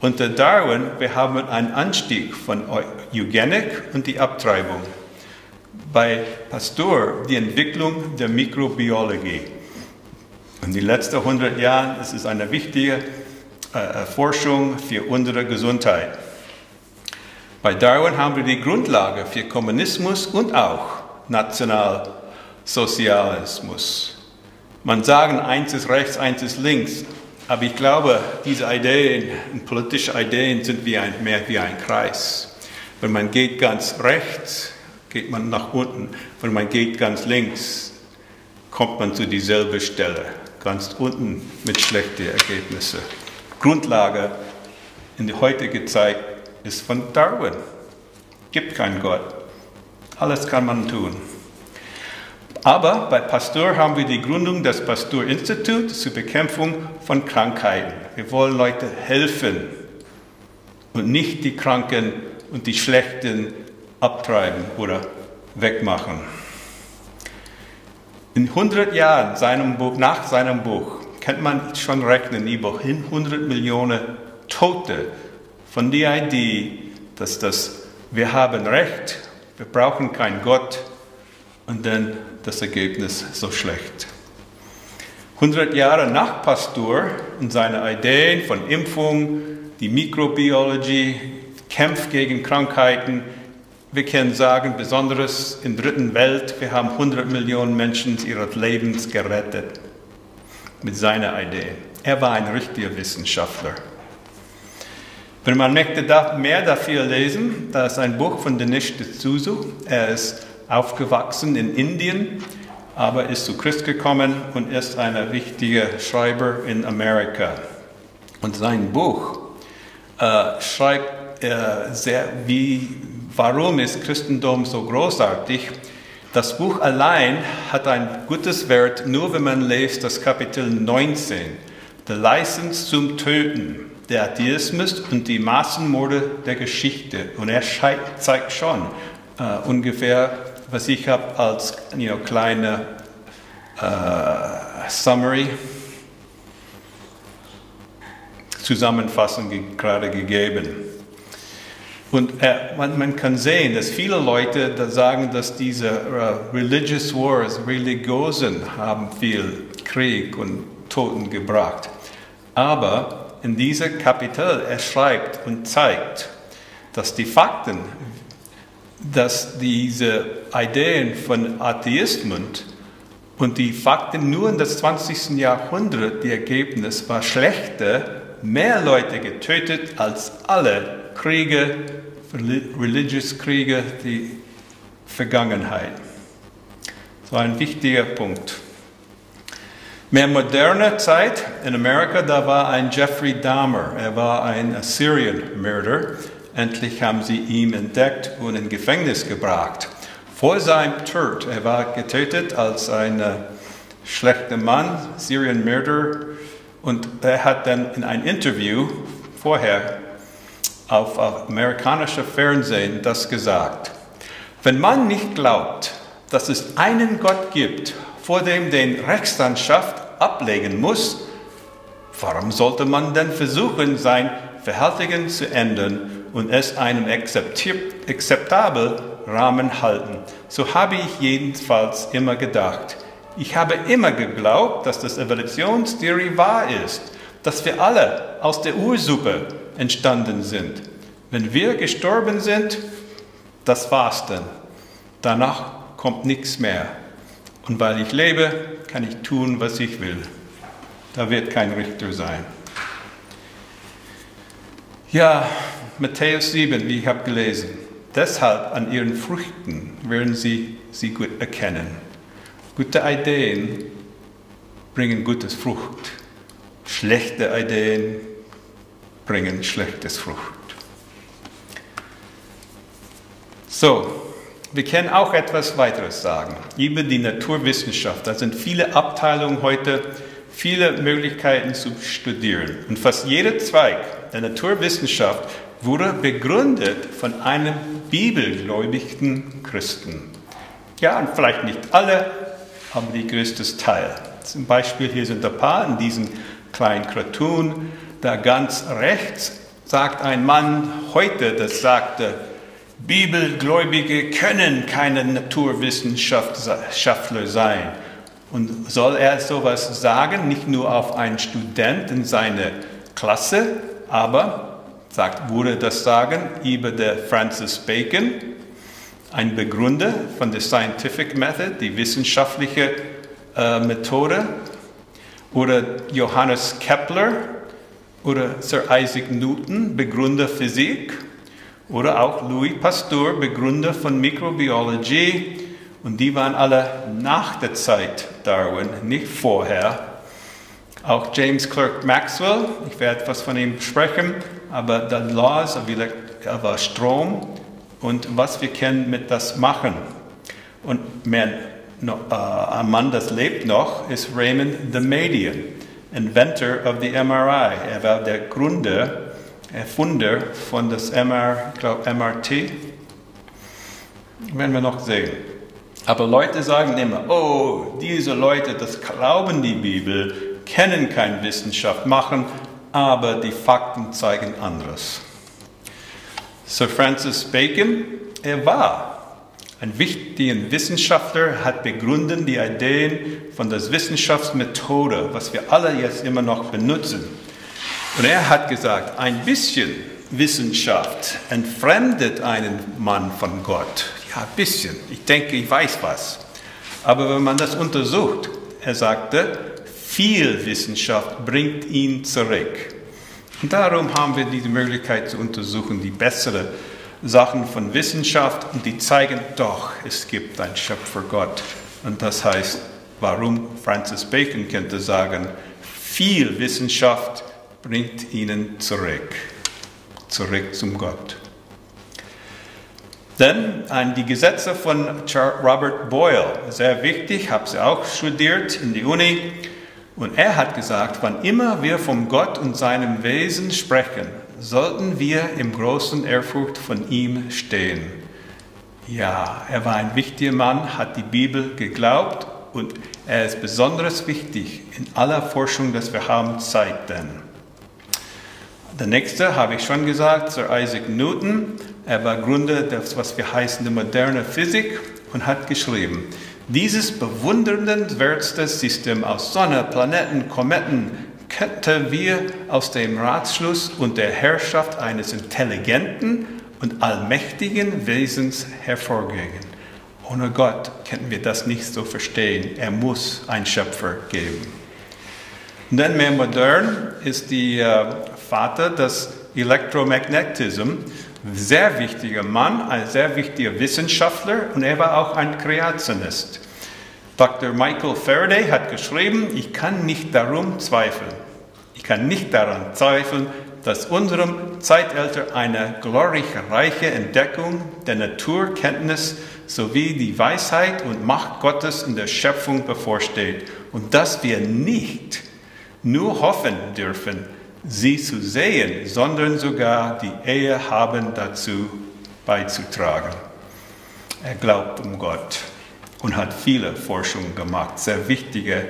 Unter Darwin, wir haben einen Anstieg von Eugenik und die Abtreibung. Bei Pasteur die Entwicklung der Mikrobiologie. In den letzten 100 Jahren ist es eine wichtige äh, Forschung für unsere Gesundheit. Bei Darwin haben wir die Grundlage für Kommunismus und auch Nationalsozialismus. Man sagt, eins ist rechts, eins ist links, aber ich glaube, diese Ideen, politische Ideen sind wie ein, mehr wie ein Kreis. Wenn man geht ganz rechts, geht man nach unten. Wenn man geht ganz links, kommt man zu dieselbe Stelle, ganz unten mit schlechten Ergebnissen. Grundlage in der heutigen Zeit ist von Darwin. Gibt keinen Gott. Alles kann man tun. Aber bei Pastor haben wir die Gründung des Pastor-Instituts zur Bekämpfung von Krankheiten. Wir wollen Leute helfen und nicht die Kranken und die Schlechten abtreiben oder wegmachen. In 100 Jahren seinem Buch, nach seinem Buch kann man schon rechnen über 100 Millionen Tote von der Idee, dass das, wir haben Recht, wir brauchen keinen Gott und dann das Ergebnis so schlecht. 100 Jahre nach Pasteur und seine Ideen von Impfung, die Mikrobiologie, Kampf gegen Krankheiten, wir können sagen, besonders in der dritten Welt, wir haben 100 Millionen Menschen ihres Lebens gerettet mit seiner Idee. Er war ein richtiger Wissenschaftler. Wenn man möchte mehr dafür lesen, da ist ein Buch von Dinesh D'Souza. Er ist aufgewachsen in Indien, aber ist zu Christ gekommen und ist ein wichtiger Schreiber in Amerika. Und sein Buch äh, schreibt äh, sehr, wie, warum ist Christentum so großartig? Das Buch allein hat ein gutes Wert, nur wenn man liest das Kapitel 19, der License zum Töten der Atheismus und die Massenmorde der Geschichte. Und er zeigt schon äh, ungefähr, was ich habe als you know, kleine äh, Summary, Zusammenfassung gerade gegeben. Und äh, man, man, kann sehen, dass viele Leute da sagen, dass diese uh, Religious Wars, Religiösen haben viel Krieg und Toten gebracht. Aber in diesem Kapitel er schreibt und zeigt, dass die Fakten, dass diese Ideen von Atheismus und die Fakten nur in das 20. Jahrhundert, die Ergebnis war schlechter, mehr Leute getötet als alle Kriege, Religious Kriege, die Vergangenheit. So ein wichtiger Punkt. Mehr moderne Zeit in Amerika, da war ein Jeffrey Dahmer. Er war ein Assyrian-Mörder. Endlich haben sie ihn entdeckt und in Gefängnis gebracht. Vor seinem Tod, er war getötet als ein äh, schlechter Mann, Syrian-Mörder. Und er hat dann in einem Interview vorher auf amerikanischem Fernsehen das gesagt. Wenn man nicht glaubt, dass es einen Gott gibt, vor dem den Rechtsandschaft ablegen muss, warum sollte man denn versuchen, sein Verhalten zu ändern und es einem akzeptablen Rahmen halten? So habe ich jedenfalls immer gedacht. Ich habe immer geglaubt, dass das Evolutionstheorie wahr ist, dass wir alle aus der Ursuppe entstanden sind. Wenn wir gestorben sind, das war's dann. Danach kommt nichts mehr. Und weil ich lebe, kann ich tun, was ich will. Da wird kein Richter sein. Ja, Matthäus 7, wie ich habe gelesen. Deshalb an ihren Früchten werden sie sie gut erkennen. Gute Ideen bringen gutes Frucht. Schlechte Ideen bringen schlechtes Frucht. So, wir können auch etwas weiteres sagen über die Naturwissenschaft. Da sind viele Abteilungen heute, viele Möglichkeiten zu studieren. Und fast jeder Zweig der Naturwissenschaft wurde begründet von einem bibelgläubigen Christen. Ja, und vielleicht nicht alle, aber die größte Teil. Zum Beispiel hier sind ein paar in diesem kleinen Cartoon. Da ganz rechts sagt ein Mann heute, das sagte Bibelgläubige können keine Naturwissenschaftler sein. Und soll er sowas sagen, nicht nur auf einen Student in seiner Klasse, aber sagt, würde das sagen über der Francis Bacon, ein Begründer von der Scientific Method, die wissenschaftliche äh, Methode, oder Johannes Kepler oder Sir Isaac Newton, Begründer Physik, oder auch Louis Pasteur, Begründer von Mikrobiologie. Und die waren alle nach der Zeit Darwin, nicht vorher. Auch James Clerk Maxwell, ich werde etwas von ihm sprechen, aber the laws of, Strom und was wir können mit das machen. Und mehr, no, uh, ein Mann, das lebt noch, ist Raymond Damadian, Inventor of the MRI. Er war der Gründer Erfunder von das MR, ich glaube MRT. Werden wir noch sehen. Aber Leute sagen immer, oh, diese Leute, das glauben die Bibel, kennen keine Wissenschaft, machen, aber die Fakten zeigen anderes. Sir Francis Bacon, er war ein wichtiger Wissenschaftler, hat begründet die Ideen von der Wissenschaftsmethode, was wir alle jetzt immer noch benutzen. Und er hat gesagt, ein bisschen Wissenschaft entfremdet einen Mann von Gott. Ja, ein bisschen. Ich denke, ich weiß was. Aber wenn man das untersucht, er sagte, viel Wissenschaft bringt ihn zurück. Und darum haben wir diese Möglichkeit zu untersuchen, die besseren Sachen von Wissenschaft und die zeigen doch, es gibt einen Schöpfer Gott. Und das heißt, warum Francis Bacon könnte sagen, viel Wissenschaft bringt ihnen zurück, zurück zum Gott. Denn die Gesetze von Robert Boyle, sehr wichtig, habe sie auch studiert in die Uni. Und er hat gesagt, wann immer wir vom Gott und seinem Wesen sprechen, sollten wir im großen Ehrfurcht von ihm stehen. Ja, er war ein wichtiger Mann, hat die Bibel geglaubt und er ist besonders wichtig in aller Forschung, dass wir haben seitdem. Der nächste habe ich schon gesagt, Sir Isaac Newton. Er war Gründer des, was wir heißen, der moderne Physik und hat geschrieben, dieses bewundernswerteste System aus Sonne, Planeten, Kometen könnten wir aus dem Ratschluss und der Herrschaft eines intelligenten und allmächtigen Wesens hervorgehen. Ohne Gott könnten wir das nicht so verstehen. Er muss einen Schöpfer geben. Und dann mehr modern ist die äh, Vater des Elektromagnetism, sehr wichtiger Mann, ein sehr wichtiger Wissenschaftler und er war auch ein Kreationist. Dr. Michael Faraday hat geschrieben, ich kann nicht darum zweifeln. Ich kann nicht daran zweifeln, dass unserem Zeitalter eine glorreiche Entdeckung der Naturkenntnis sowie die Weisheit und Macht Gottes in der Schöpfung bevorsteht und dass wir nicht nur hoffen dürfen, sie zu sehen, sondern sogar die Ehe haben dazu beizutragen. Er glaubt um Gott und hat viele Forschungen gemacht, sehr wichtige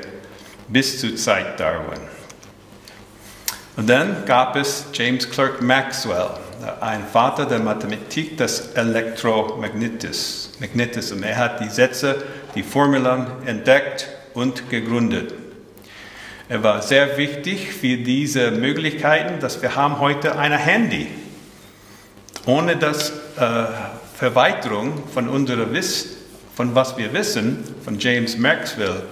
bis zur Zeit Darwin. Und dann gab es James Clerk Maxwell, ein Vater der Mathematik des Elektromagnetismus. Er hat die Sätze, die Formeln entdeckt und gegründet. Er war sehr wichtig für diese Möglichkeiten, dass wir haben heute ein Handy. Ohne das äh, Verweiterung von unserer Wiss, von was wir wissen, von James Maxwell,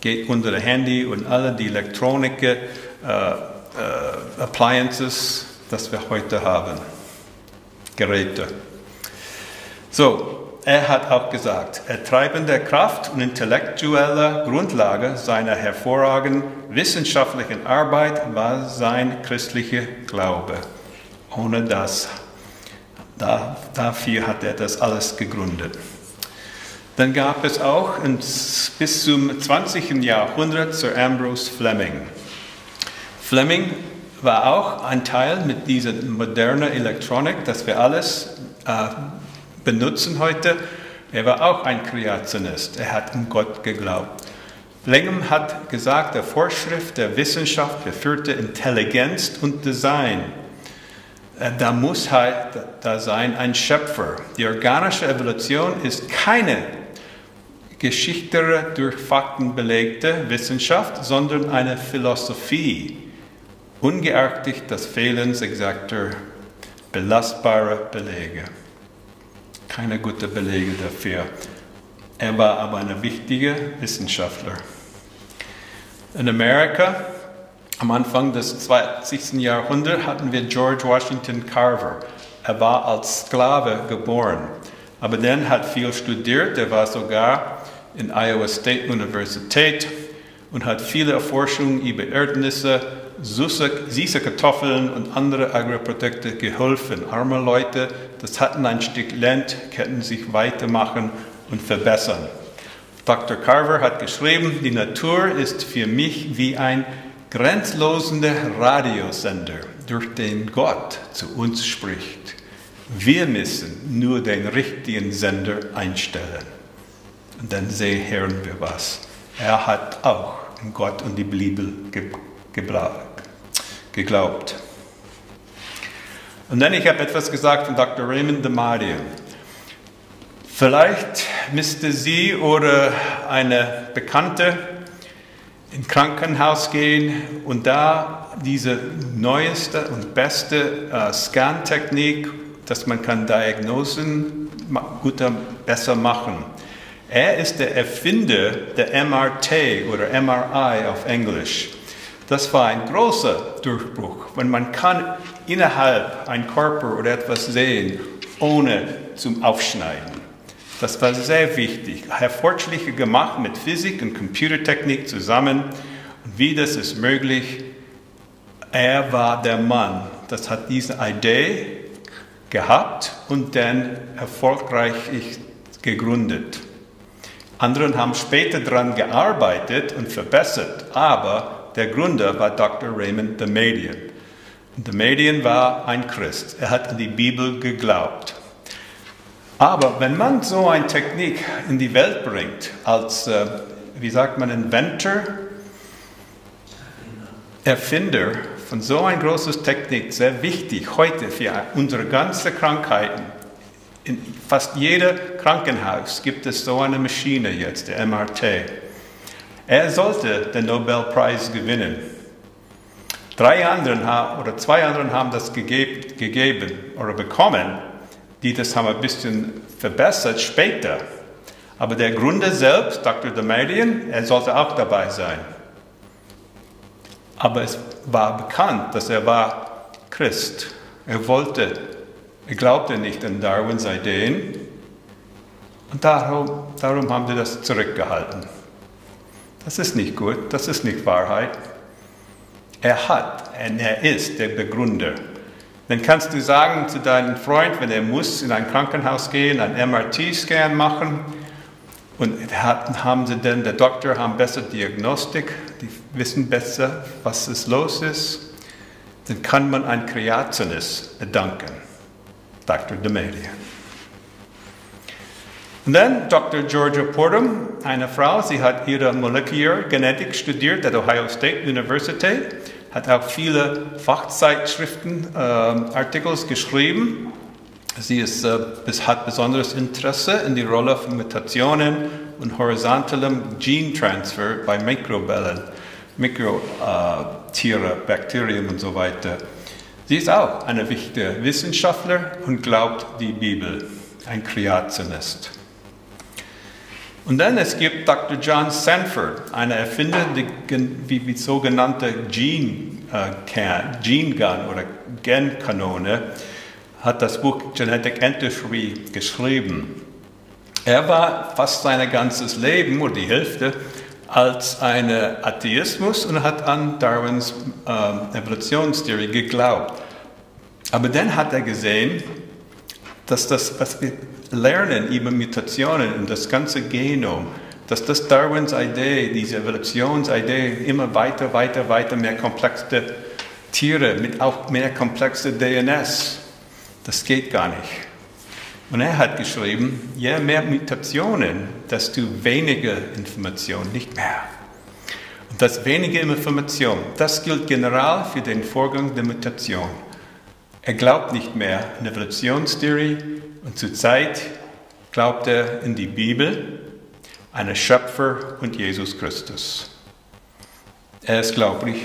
geht unser Handy und alle die Elektronik, äh, äh, Appliances, das wir heute haben, Geräte. So, er hat auch gesagt, ertreibende Kraft und intellektuelle Grundlage seiner hervorragenden wissenschaftlichen Arbeit war sein christlicher Glaube. Ohne das, da, dafür hat er das alles gegründet. Dann gab es auch bis zum 20. Jahrhundert Sir Ambrose Fleming. Fleming war auch ein Teil mit dieser modernen Elektronik, dass wir alles äh, benutzen heute. Er war auch ein Kreationist. Er hat an Gott geglaubt. Langham hat gesagt, der Vorschrift der Wissenschaft beführte Intelligenz und Design. Äh, da muss halt da sein ein Schöpfer. Die organische Evolution ist keine geschichtere, durch Fakten belegte Wissenschaft, sondern eine Philosophie, ungeachtet des Fehlens exakter belastbare Belege. Keine guten Belege dafür. Er war aber ein wichtiger Wissenschaftler. In Amerika am Anfang des 20. Jahrhunderts hatten wir George Washington Carver. Er war als Sklave geboren, aber dann hat viel studiert. Er war sogar in Iowa State Universität und hat viele Erforschungen über Erdnüsse, süße Kartoffeln und andere Agroprodukte geholfen. Arme Leute, das hatten ein Stück Land, könnten sich weitermachen und verbessern. Dr. Carver hat geschrieben, die Natur ist für mich wie ein grenzloser Radiosender, durch den Gott zu uns spricht. Wir müssen nur den richtigen Sender einstellen. Und dann sehen wir was. Er hat auch an Gott und die Bibel geglaubt. Und dann ich habe etwas gesagt von Dr. Raymond DeMaria. Vielleicht müsste sie oder eine Bekannte ins Krankenhaus gehen und da diese neueste und beste äh, Scan-Technik, dass man kann Diagnosen guter, besser machen. Er ist der Erfinder der MRT oder MRI auf Englisch. Das war ein großer Durchbruch, wenn man kann innerhalb ein Körper oder etwas sehen, ohne zum Aufschneiden. Das war sehr wichtig. Er Fortschritte gemacht mit Physik und Computertechnik zusammen. Wie das ist möglich? Er war der Mann, das hat diese Idee gehabt und dann erfolgreich gegründet. Andere haben später daran gearbeitet und verbessert, aber der Gründer war Dr. Raymond Damadian. Damadian war ein Christ. Er hat an die Bibel geglaubt. Aber wenn man so eine Technik in die Welt bringt, als, äh, wie sagt man, Inventor, Erfinder von so einer großen Technik, sehr wichtig heute für unsere ganzen Krankheiten. In fast jedem Krankenhaus gibt es so eine Maschine jetzt, der MRT. Er sollte den Nobelpreis gewinnen. Drei anderen oder zwei anderen haben das gegeben oder bekommen die das haben ein bisschen verbessert später. Aber der Gründer selbst, Dr. Damadian, er sollte auch dabei sein. Aber es war bekannt, dass er war Christ. Er wollte, er glaubte nicht an Darwins Ideen. Und darum, darum haben sie das zurückgehalten. Das ist nicht gut, das ist nicht Wahrheit. Er hat und er ist der Begründer dann kannst du sagen zu deinem Freund, wenn er muss, in ein Krankenhaus gehen, einen MRT-Scan machen. Und haben sie denn, der Doktor haben bessere Diagnostik, die wissen besser, was es los ist. Dann kann man einen Kreationist bedanken, Dr. Demelia. Und dann Dr. Georgia Portum, eine Frau, sie hat ihre Molecular Genetik studiert at Ohio State University hat auch viele Fachzeitschriften, äh, Artikel geschrieben. Sie ist, äh, hat besonderes Interesse in die Rolle von Mutationen und horizontalem Gene-Transfer bei Mikrobellen, Mikrotiere, äh, Bakterien und so weiter. Sie ist auch eine wichtige Wissenschaftler und glaubt die Bibel, ein Kreationist. Und dann es gibt Dr. John Sanford, einer Erfinder der wie, wie sogenannte Gene, äh, Gene Gun oder Genkanone, hat das Buch Genetic Entropy geschrieben. Er war fast sein ganzes Leben oder die Hälfte als ein Atheismus und hat an Darwins äh, Evolutionstheorie geglaubt. Aber dann hat er gesehen, dass das, was wir lernen über Mutationen und das ganze Genom, dass das Darwins Idee, diese Evolutionsidee, immer weiter, weiter, weiter mehr komplexe Tiere mit auch mehr komplexe DNS, das geht gar nicht. Und er hat geschrieben, je mehr Mutationen, desto weniger Information, nicht mehr. Und das wenige Information, das gilt general für den Vorgang der Mutation. Er glaubt nicht mehr an Evolutionstheorie, und zurzeit glaubt er in die Bibel, einen Schöpfer und Jesus Christus. Er ist, glaube ich,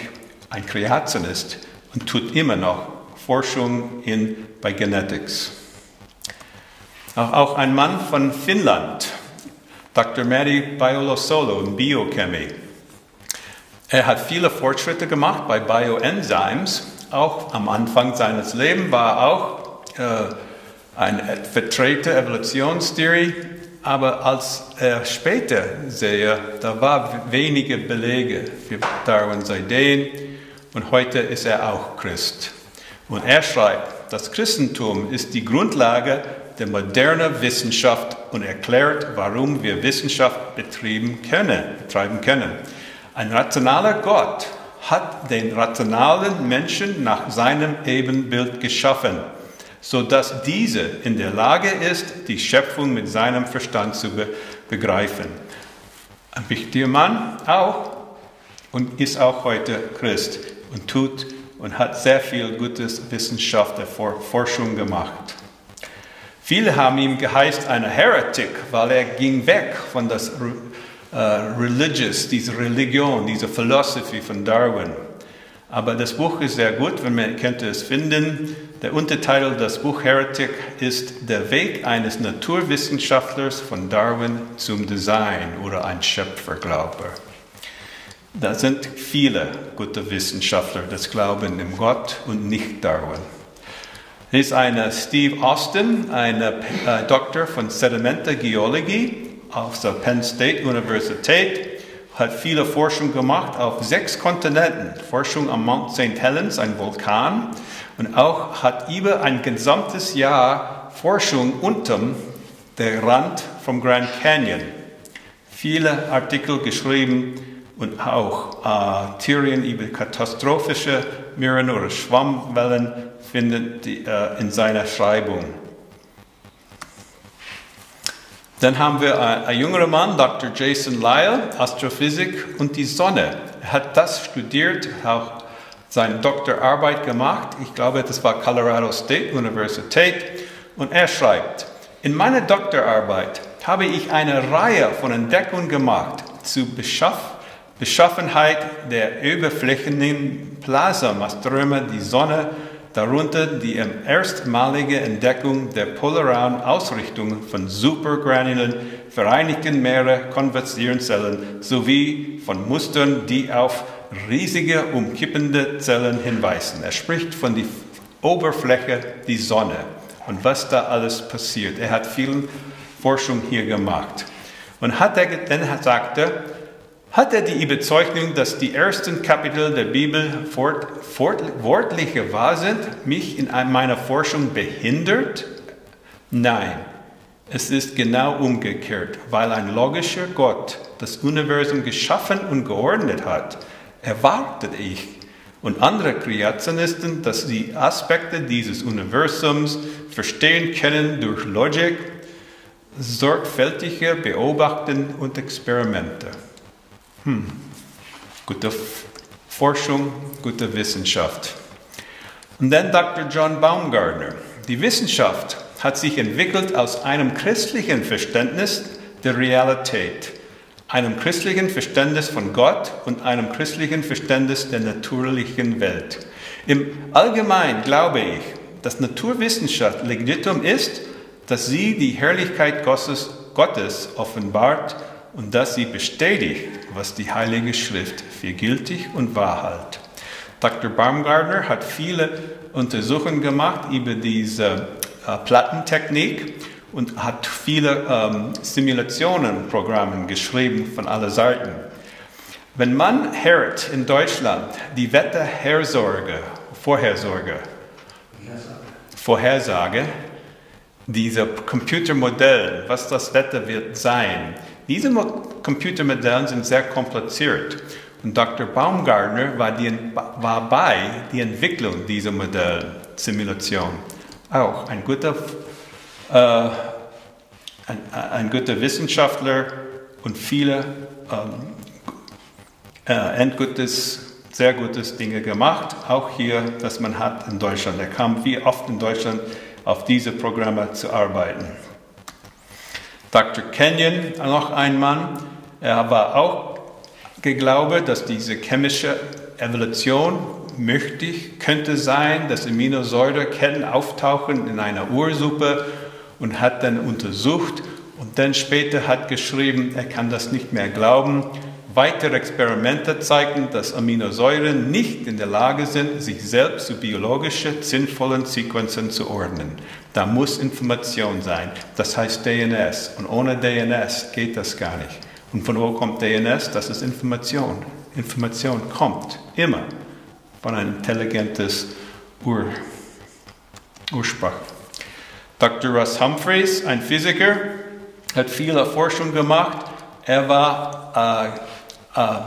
ein Kreationist und tut immer noch Forschung in, bei Genetics. Auch, ein Mann von Finnland, Dr. Mary Biolosolo in Biochemie. Er hat viele Fortschritte gemacht bei Bioenzymes. Auch am Anfang seines Lebens war er auch äh, ein vertreter Evolutionstheorie, aber als er später sehe, da war wenige Belege für Darwins Ideen und heute ist er auch Christ. Und er schreibt, das Christentum ist die Grundlage der modernen Wissenschaft und erklärt, warum wir Wissenschaft betreiben können. Betreiben können. Ein rationaler Gott hat den rationalen Menschen nach seinem Ebenbild geschaffen, sodass dieser in der Lage ist, die Schöpfung mit seinem Verstand zu be begreifen. Ein wichtiger Mann auch und ist auch heute Christ und tut und hat sehr viel gutes Wissenschaft der Forschung gemacht. Viele haben ihm geheißt eine Heretic, weil er ging weg von das uh, Religious, diese Religion, diese Philosophie von Darwin. Aber das Buch ist sehr gut, wenn man könnte es finden. Der Untertitel des Buch Heretic ist Der Weg eines Naturwissenschaftlers von Darwin zum Design oder ein Schöpferglaube. Da sind viele gute Wissenschaftler, das glauben im Gott und nicht Darwin. Hier ist eine Steve Austin, ein äh, Doktor von Sedimentegeologie auf der Penn State Universität, hat viele Forschung gemacht auf sechs Kontinenten. Forschung am Mount St. Helens, ein Vulkan, und auch hat über ein gesamtes Jahr Forschung unterm der Rand vom Grand Canyon. Viele Artikel geschrieben und auch äh, Theorien über katastrophische Meeren oder Schwammwellen findet die, äh, in seiner Schreibung. Dann haben wir einen, einen jüngeren Mann, Dr. Jason Lyle, Astrophysik und die Sonne. Er hat das studiert, auch seine Doktorarbeit gemacht. Ich glaube, das war Colorado State Universität. Und er schreibt, in meiner Doktorarbeit habe ich eine Reihe von Entdeckungen gemacht zu Beschaff Beschaffenheit der überflächenden Plasmaströme, die Sonne, darunter die erstmalige Entdeckung der polaren Ausrichtung von supergranulen vereinigten Meere Konvertierzellen sowie von Mustern, die auf riesige umkippende Zellen hinweisen. Er spricht von der Oberfläche, die Sonne und was da alles passiert. Er hat viel Forschung hier gemacht. Und hat er, dann sagte, hat er die Überzeugung, dass die ersten Kapitel der Bibel fort, fort, wortliche wahr sind, mich in meiner Forschung behindert? Nein, es ist genau umgekehrt, weil ein logischer Gott das Universum geschaffen und geordnet hat, erwartet ich und andere Kreationisten, dass sie Aspekte dieses Universums verstehen können durch Logik, sorgfältige Beobachten und Experimente. Hm. Gute Forschung, gute Wissenschaft. Und dann Dr. John Baumgartner. Die Wissenschaft hat sich entwickelt aus einem christlichen Verständnis der Realität, einem christlichen Verständnis von Gott und einem christlichen Verständnis der natürlichen Welt. Im Allgemeinen glaube ich, dass Naturwissenschaft legitim ist, dass sie die Herrlichkeit Gottes, Gottes offenbart und dass sie bestätigt, was die Heilige Schrift für gültig und wahr hält. Dr. Baumgartner hat viele Untersuchungen gemacht über diese äh, Plattentechnik und hat viele ähm, Simulationen, Programme geschrieben von allen Seiten. Wenn man hört in Deutschland die Wetterhersorge, Vorhersorge, Vorhersage, diese Computermodell, was das Wetter wird sein, diese Computermodelle sind sehr kompliziert und Dr. Baumgartner war, die, war bei der Entwicklung dieser Modellsimulation. Auch ein guter, äh, ein, ein, guter Wissenschaftler und viele ähm, äh, endgutes, sehr gutes Dinge gemacht. Auch hier, dass man hat in Deutschland. Er kam wie oft in Deutschland auf diese Programme zu arbeiten. Dr. Kenyon, noch ein Mann, er war auch geglaubt, dass diese chemische Evolution möglich könnte sein, dass Aminosäureketten auftauchen in einer Ursuppe und hat dann untersucht und dann später hat geschrieben, er kann das nicht mehr glauben. Weitere Experimente zeigen, dass Aminosäuren nicht in der Lage sind, sich selbst zu biologischen, sinnvollen Sequenzen zu ordnen. Da muss Information sein. Das heißt DNS. Und ohne DNS geht das gar nicht. Und von wo kommt DNS? Das ist Information. Information kommt immer von einem intelligentes Ur Ursprung. Dr. Russ Humphreys, ein Physiker, hat viele Forschung gemacht. Er war, äh, äh,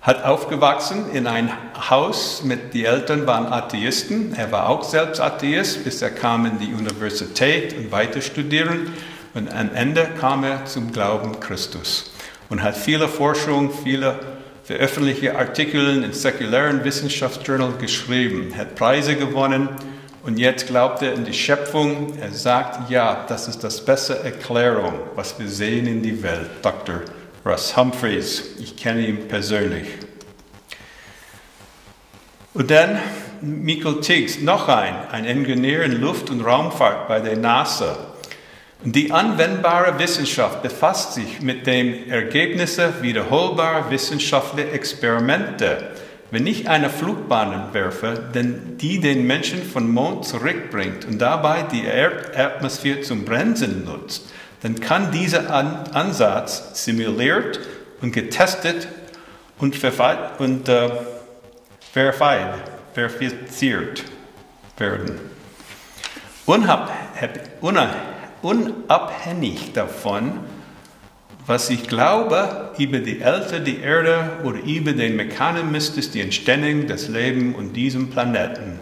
hat aufgewachsen in ein Haus mit, die Eltern waren Atheisten. Er war auch selbst Atheist, bis er kam in die Universität und weiter studieren. Und am Ende kam er zum Glauben Christus und hat viele Forschung, viele veröffentlichte Artikel in säkulären Wissenschaftsjournal geschrieben, hat Preise gewonnen und jetzt glaubt er in die Schöpfung. Er sagt, ja, das ist das beste Erklärung, was wir sehen in die Welt. Dr. Russ Humphreys, ich kenne ihn persönlich. Und dann Michael Tiggs, noch ein, ein Ingenieur in Luft- und Raumfahrt bei der NASA. Die anwendbare Wissenschaft befasst sich mit den Ergebnissen wiederholbarer wissenschaftlicher Experimente. Wenn ich eine Flugbahn werfe, denn die den Menschen vom Mond zurückbringt und dabei die Erdatmosphäre zum Bremsen nutzt, dann kann dieser Ansatz simuliert und getestet und, und äh, verified, verifiziert werden. Unabhängig davon, was ich glaube über die Älter der Erde oder über den Mechanismus der Entstehung des Lebens und diesem Planeten.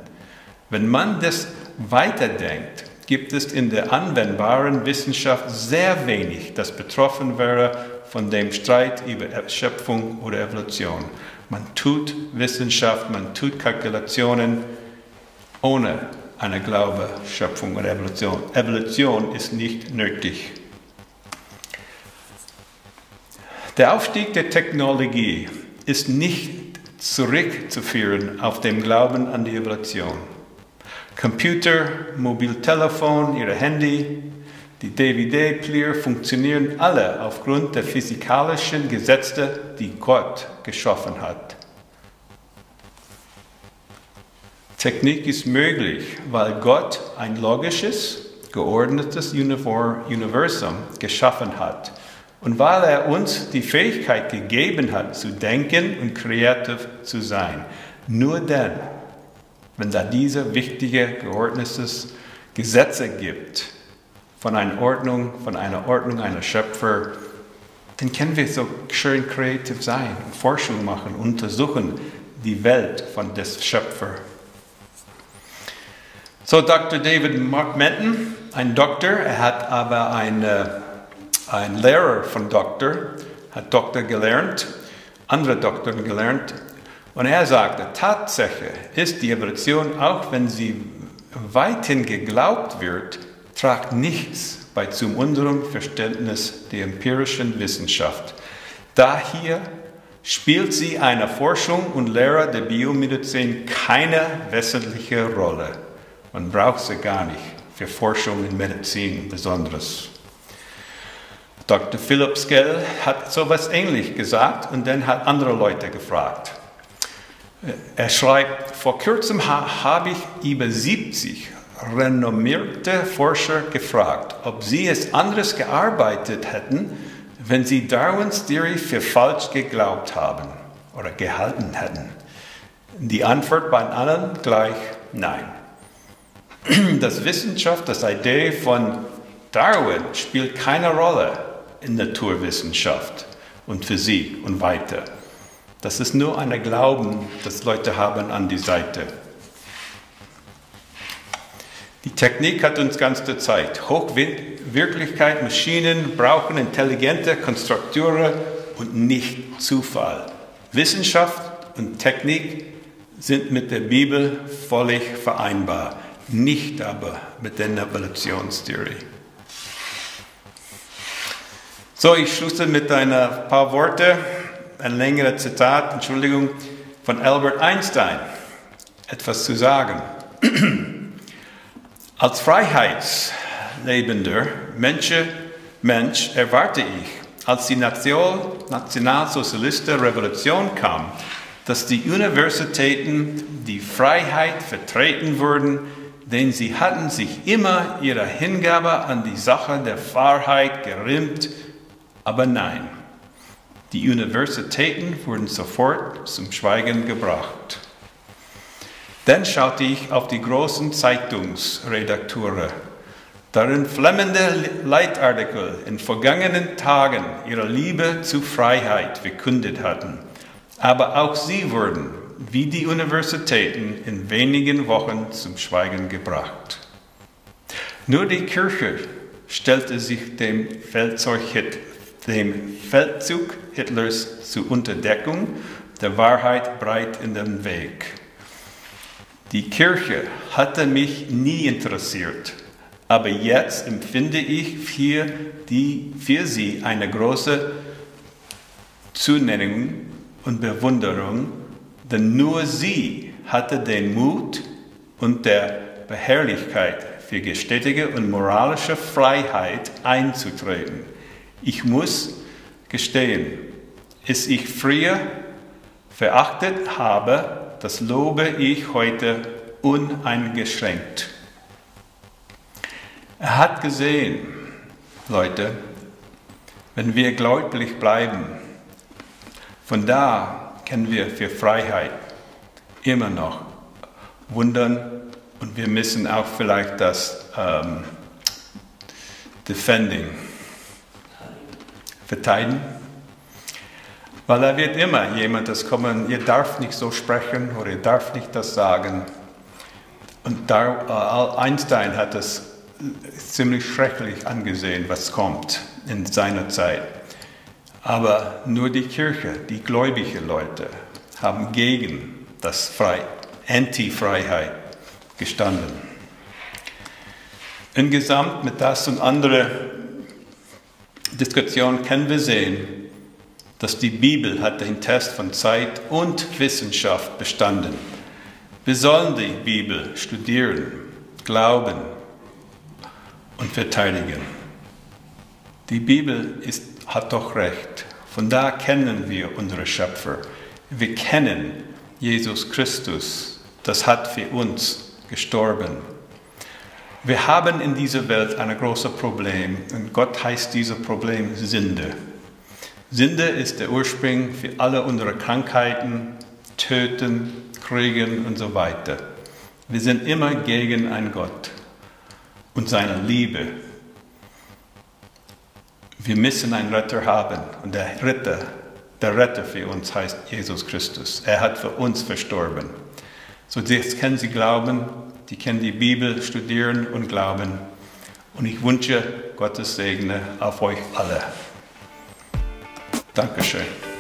Wenn man das weiterdenkt, gibt es in der anwendbaren Wissenschaft sehr wenig, das betroffen wäre von dem Streit über Schöpfung oder Evolution. Man tut Wissenschaft, man tut Kalkulationen ohne eine Glaube, Schöpfung und Evolution. Evolution ist nicht nötig. Der Aufstieg der Technologie ist nicht zurückzuführen auf dem Glauben an die Evolution. Computer, Mobiltelefon, Ihr Handy, die DVD-Player funktionieren alle aufgrund der physikalischen Gesetze, die Gott geschaffen hat. Technik ist möglich, weil Gott ein logisches, geordnetes Universum geschaffen hat und weil er uns die Fähigkeit gegeben hat, zu denken und kreativ zu sein. Nur dann, wenn da diese wichtige, geordnete Gesetze gibt, von einer Ordnung, von einer Ordnung einer Schöpfer, dann können wir so schön kreativ sein, Forschung machen, untersuchen die Welt von des Schöpfers. So, Dr. David Menton, ein Doktor, er hat aber ein, äh, ein Lehrer von Doktor, hat Doktor gelernt, andere Doktoren gelernt. Und er sagte, Tatsache ist die Evolution, auch wenn sie weithin geglaubt wird, tragt nichts bei zu unserem Verständnis der empirischen Wissenschaft. Daher spielt sie einer Forschung und Lehre der Biomedizin keine wesentliche Rolle. Man braucht sie gar nicht für Forschung in Medizin besonders. Dr. Philip Skell hat so etwas ähnlich gesagt und dann hat andere Leute gefragt. Er schreibt, vor kurzem habe ich über 70 renommierte Forscher gefragt, ob sie es anders gearbeitet hätten, wenn sie Darwins Theorie für falsch geglaubt haben oder gehalten hätten. Die Antwort bei allen gleich nein. [CLEARS THROAT] dass Wissenschaft, das Idee von Darwin spielt keine Rolle in Naturwissenschaft und Physik und weiter. Das ist nur ein Glauben, das Leute haben an die Seite. Die Technik hat uns ganz gezeigt. Hochwirklichkeit, Maschinen brauchen intelligente Konstrukteure und nicht Zufall. Wissenschaft und Technik sind mit der Bibel völlig vereinbar nicht aber mit der Evolutionstheorie. So, ich schlusse mit ein paar Worte, ein längeres Zitat, Entschuldigung, von Albert Einstein. etwas zu sagen. [CLEARS THROAT] Als Freiheitslebender Mensch, Mensch erwarte ich, als die nationalsozialistische Revolution kam, dass die Universitäten die Freiheit vertreten würden, denn sie hatten sich immer ihrer Hingabe an die Sache der Wahrheit gerimmt, aber nein, die Universitäten wurden sofort zum Schweigen gebracht. Dann schaute ich auf die großen Zeitungsredakteure, darin flammende Leitartikel in vergangenen Tagen ihre Liebe zu Freiheit verkündet hatten. Aber auch sie wurden, wie die Universitäten, in wenigen Wochen zum Schweigen gebracht. Nur die Kirche stellte sich dem Feldzug, dem Feldzug Hitlers zur Unterdeckung der Wahrheit breit in den Weg. Die Kirche hatte mich nie interessiert, aber jetzt empfinde ich für, die, für sie eine große Zuneigung und Bewunderung, denn nur sie hatte den Mut und der Beharrlichkeit für gestätige und moralische Freiheit einzutreten. Ich muss gestehen, es ich früher verachtet habe, das lobe ich heute uneingeschränkt. Er hat gesehen, Leute, wenn wir gläubig bleiben, von da können wir für Freiheit immer noch wundern und wir müssen auch vielleicht das ähm, Defending verteidigen. Weil da wird immer jemand das kommen, ihr darf nicht so sprechen oder ihr darf nicht das sagen. Und da, äh, Einstein hat das ziemlich schrecklich angesehen, was kommt in seiner Zeit. Aber nur die Kirche, die gläubigen Leute, haben gegen das Frei Anti-Freiheit gestanden. Insgesamt mit das und andere Diskussionen können wir sehen, dass die Bibel hat den Test von Zeit und Wissenschaft bestanden. Wir sollen die Bibel studieren, glauben und verteidigen. Die Bibel ist, hat doch recht. Von da kennen wir unsere Schöpfer. Wir kennen Jesus Christus. Das hat für uns gestorben. Wir haben in dieser Welt ein großes Problem und Gott heißt dieses Problem Sünde. Sünde ist der Ursprung für alle unsere Krankheiten, Töten, Kriegen und so weiter. Wir sind immer gegen einen Gott und seine Liebe. Wir müssen einen Retter haben und der Retter, der Retter für uns heißt Jesus Christus. Er hat für uns verstorben. So jetzt können Sie glauben, die können die Bibel studieren und glauben. Und ich wünsche Gottes Segen auf euch alle. Dankeschön.